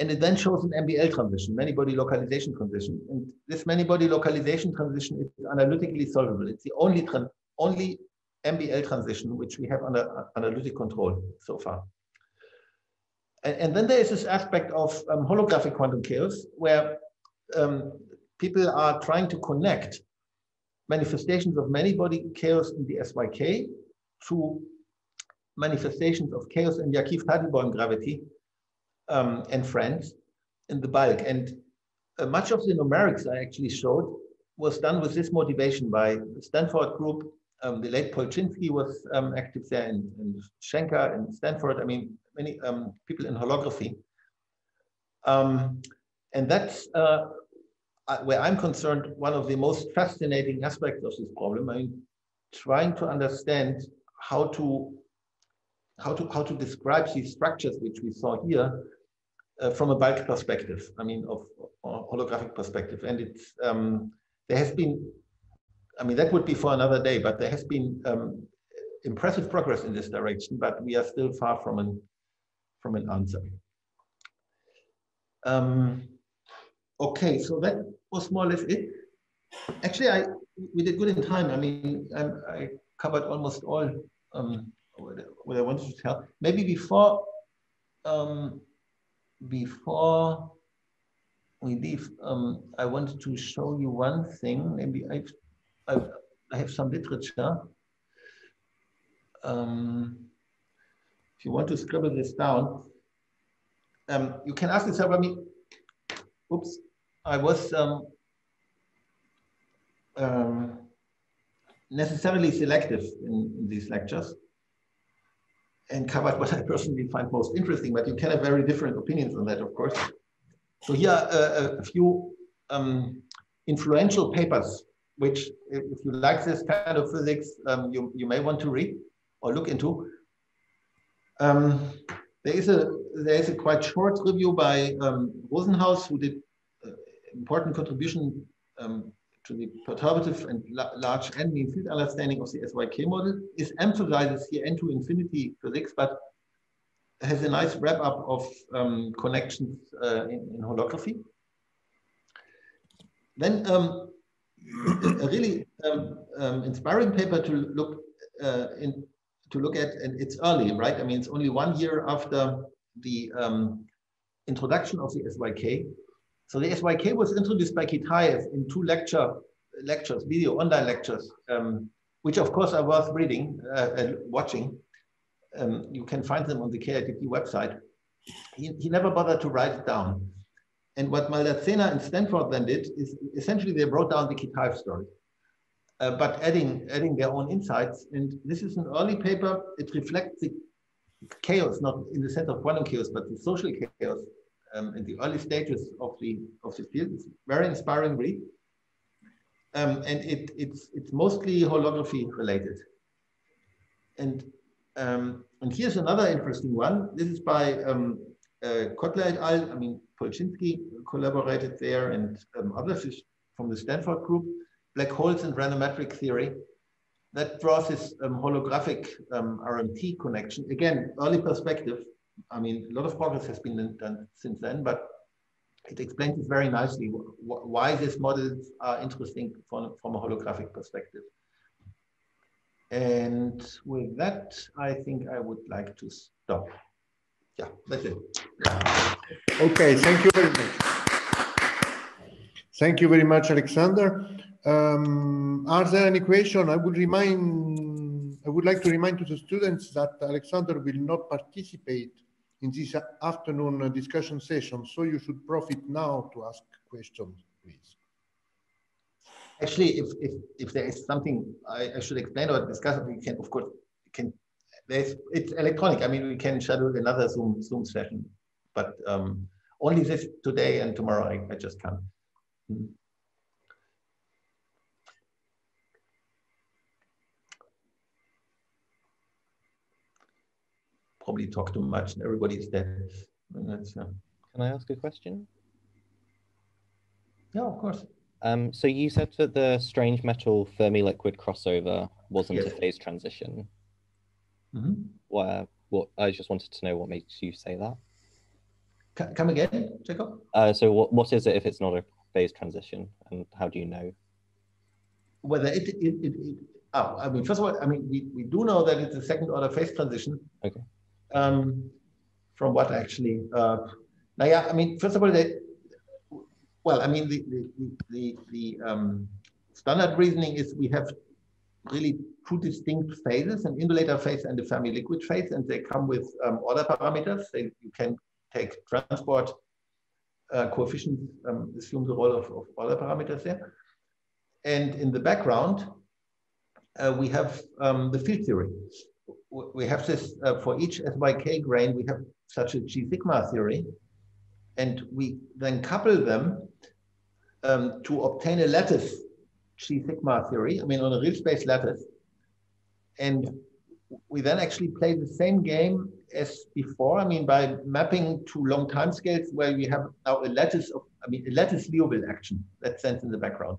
And it then shows an MBL transition, many-body localization transition. And this many-body localization transition is analytically solvable. It's the only, only MBL transition which we have under analytic control so far. And, and then there is this aspect of um, holographic quantum chaos where um, people are trying to connect manifestations of many-body chaos in the SYK to manifestations of chaos in Jackiw-Teitelboim gravity um, and friends in the bulk. And uh, much of the numerics I actually showed was done with this motivation by the Stanford group. Um, the late Polchinski was um, active there and, and Shenker and Stanford. I mean, many um, people in holography. Um, and that's uh, where I'm concerned, one of the most fascinating aspects of this problem. I mean, trying to understand how to how to how to describe these structures which we saw here from a bulk perspective. I mean, of, of holographic perspective, and it's um, there has been. I mean, that would be for another day, but there has been um, impressive progress in this direction, but we are still far from an from an answer. Um, okay, so that was more or less it. Actually, I we did good in time. I mean, I, I covered almost all um, what I wanted to tell. Maybe before um, before we leave, um, I wanted to show you one thing. Maybe I've, I've I have some literature. Um, if you want to scribble this down, um, you can ask yourself, I mean, oops, I was um, um, necessarily selective in, in, these lectures and covered what I personally find most interesting, but you can have very different opinions on that, of course. So here are a, a few um, influential papers, which if you like this kind of physics, um, you, you may want to read or look into. Um, there is a there is a quite short review by um, Rosenhaus, who did uh, important contribution um, to the perturbative and la large n mean field understanding of the SYK model. Is emphasizes here n to infinity physics, but has a nice wrap up of um, connections uh, in, in, holography. Then um, a really um, um, inspiring paper to look uh, in to look at, and it's early, right? I mean, it's only one year after the um, introduction of the SYK. So the SYK was introduced by Kitaev in two lecture lectures, video online lectures, um, which of course are worth reading uh, and watching. Um, you can find them on the KITP website. He, he never bothered to write it down. And what Maldacena and Stanford then did is essentially they wrote down the Kitaev story uh, but adding, adding their own insights. And this is an early paper. It reflects the chaos, not in the sense of quantum chaos, but the social chaos um, in the early stages of the, of the field. It's very inspiring read. Um, and it, it's, it's mostly holography related. And, um, and here's another interesting one. This is by um, uh, Cotler et al. I mean, Polchinski collaborated there and um, others from the Stanford group black holes and random matrix theory that draws this um, holographic RMT connection. Again, early perspective. I mean, a lot of progress has been done since then, but it explains very nicely why these models are interesting from, from a holographic perspective. And with that, I think I would like to stop. Yeah, that's it. Okay, thank you very much. Thank you very much, Alexander. Um, are there any questions? I would remind, I would like to remind to the students that Alexander will not participate in this afternoon discussion session, so you should profit now to ask questions, please. Actually, if if, if there is something I, I should explain or discuss, we can of course can. There's, it's electronic. I mean, we can schedule another Zoom Zoom session, but um, only this today and tomorrow I, I just can't. Probably talk too much and everybody's dead. Uh, Can I ask a question? yeah, of course. Um, so you said that the strange metal Fermi liquid crossover wasn't Yes. a phase transition. Mhm. Where what I just wanted to know what makes you say that. C- Come again, Jacob? Uh, so what what is it if it's not a phase transition, and how do you know? Whether it, it, it, it oh, I mean, first of all, I mean, we, we do know that it's a second order phase transition. Okay. Um, from what actually, uh, now, yeah, I mean, first of all, they, well, I mean, the, the, the, the, um, standard reasoning is we have really two distinct phases, an insulator phase and a Fermi liquid phase, and they come with um, order parameters. They, you can take transport uh, coefficients, um, assume the role of, of order parameters there. And in the background, uh, we have um, the field theory. We have this uh, for each SYK grain, we have such a G sigma theory. And we then couple them um, to obtain a lattice G sigma theory, I mean, on a real space lattice. And we then actually play the same game as before. I mean, by mapping to long time scales where we have now a lattice of, I mean, a lattice Liouville action that sense in the background.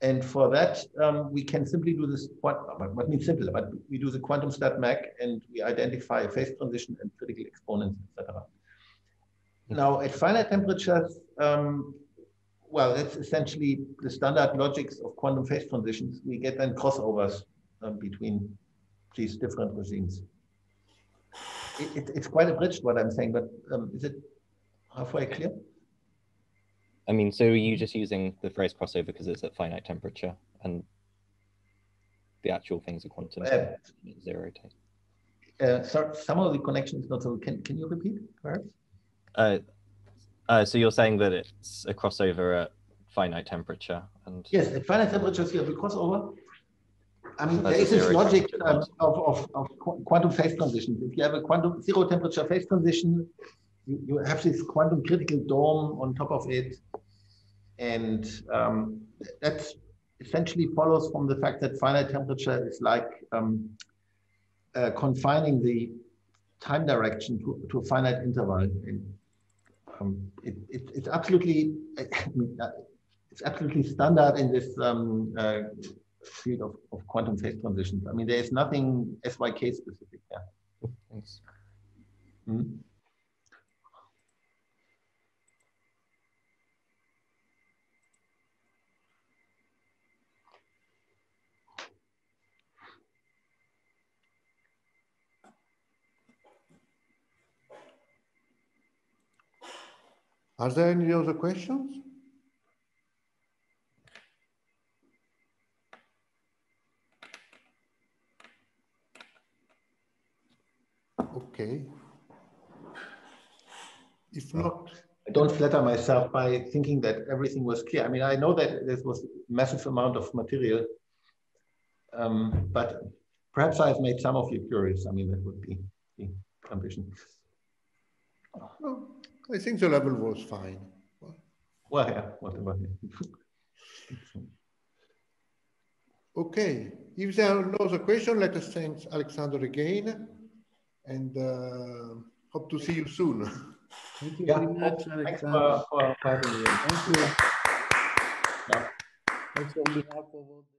And for that, um, we can simply do this, what, what means simple, but we do the quantum stat mech and we identify a phase transition and critical exponents, etc. Now, at finite temperatures, um, well, that's essentially the standard logics of quantum phase transitions. We get then crossovers um, between these different regimes. It, it, it's quite abridged what I'm saying, but um, is it halfway clear? I mean, so are you just using the phrase crossover because it's at finite temperature, and the actual things are quantum Uh, zero time? Uh, so some of the connection is not so. Can, can you repeat, perhaps? Uh, uh, so you're saying that it's a crossover at finite temperature, and Yes, at finite temperatures you have a crossover. I mean, That's there is this logic um, of, of, of quantum phase transitions. If you have a quantum zero temperature phase transition, you, you have this quantum critical dome on top of it. And um, that essentially follows from the fact that finite temperature is like um, uh, confining the time direction to, to a finite interval. And, um, it, it, it's absolutely, uh, it's absolutely standard in this um, uh, field of, of quantum phase transitions. I mean, there is nothing SYK specific there. thanks. Mhm. Are there any other questions? Okay. If not, I don't flatter myself by thinking that everything was clear. I mean, I know that there was a massive amount of material, um, but perhaps I've made some of you curious. I mean, that would be the ambition. well, I think the level was fine. Well, yeah, whatever. Okay, if there are no other questions, let us thank Alexander again and uh, hope to see you soon. Thank you Yeah. very much, Thanks Alexander. for, for having me. Thank you. Yeah. Also on behalf of all the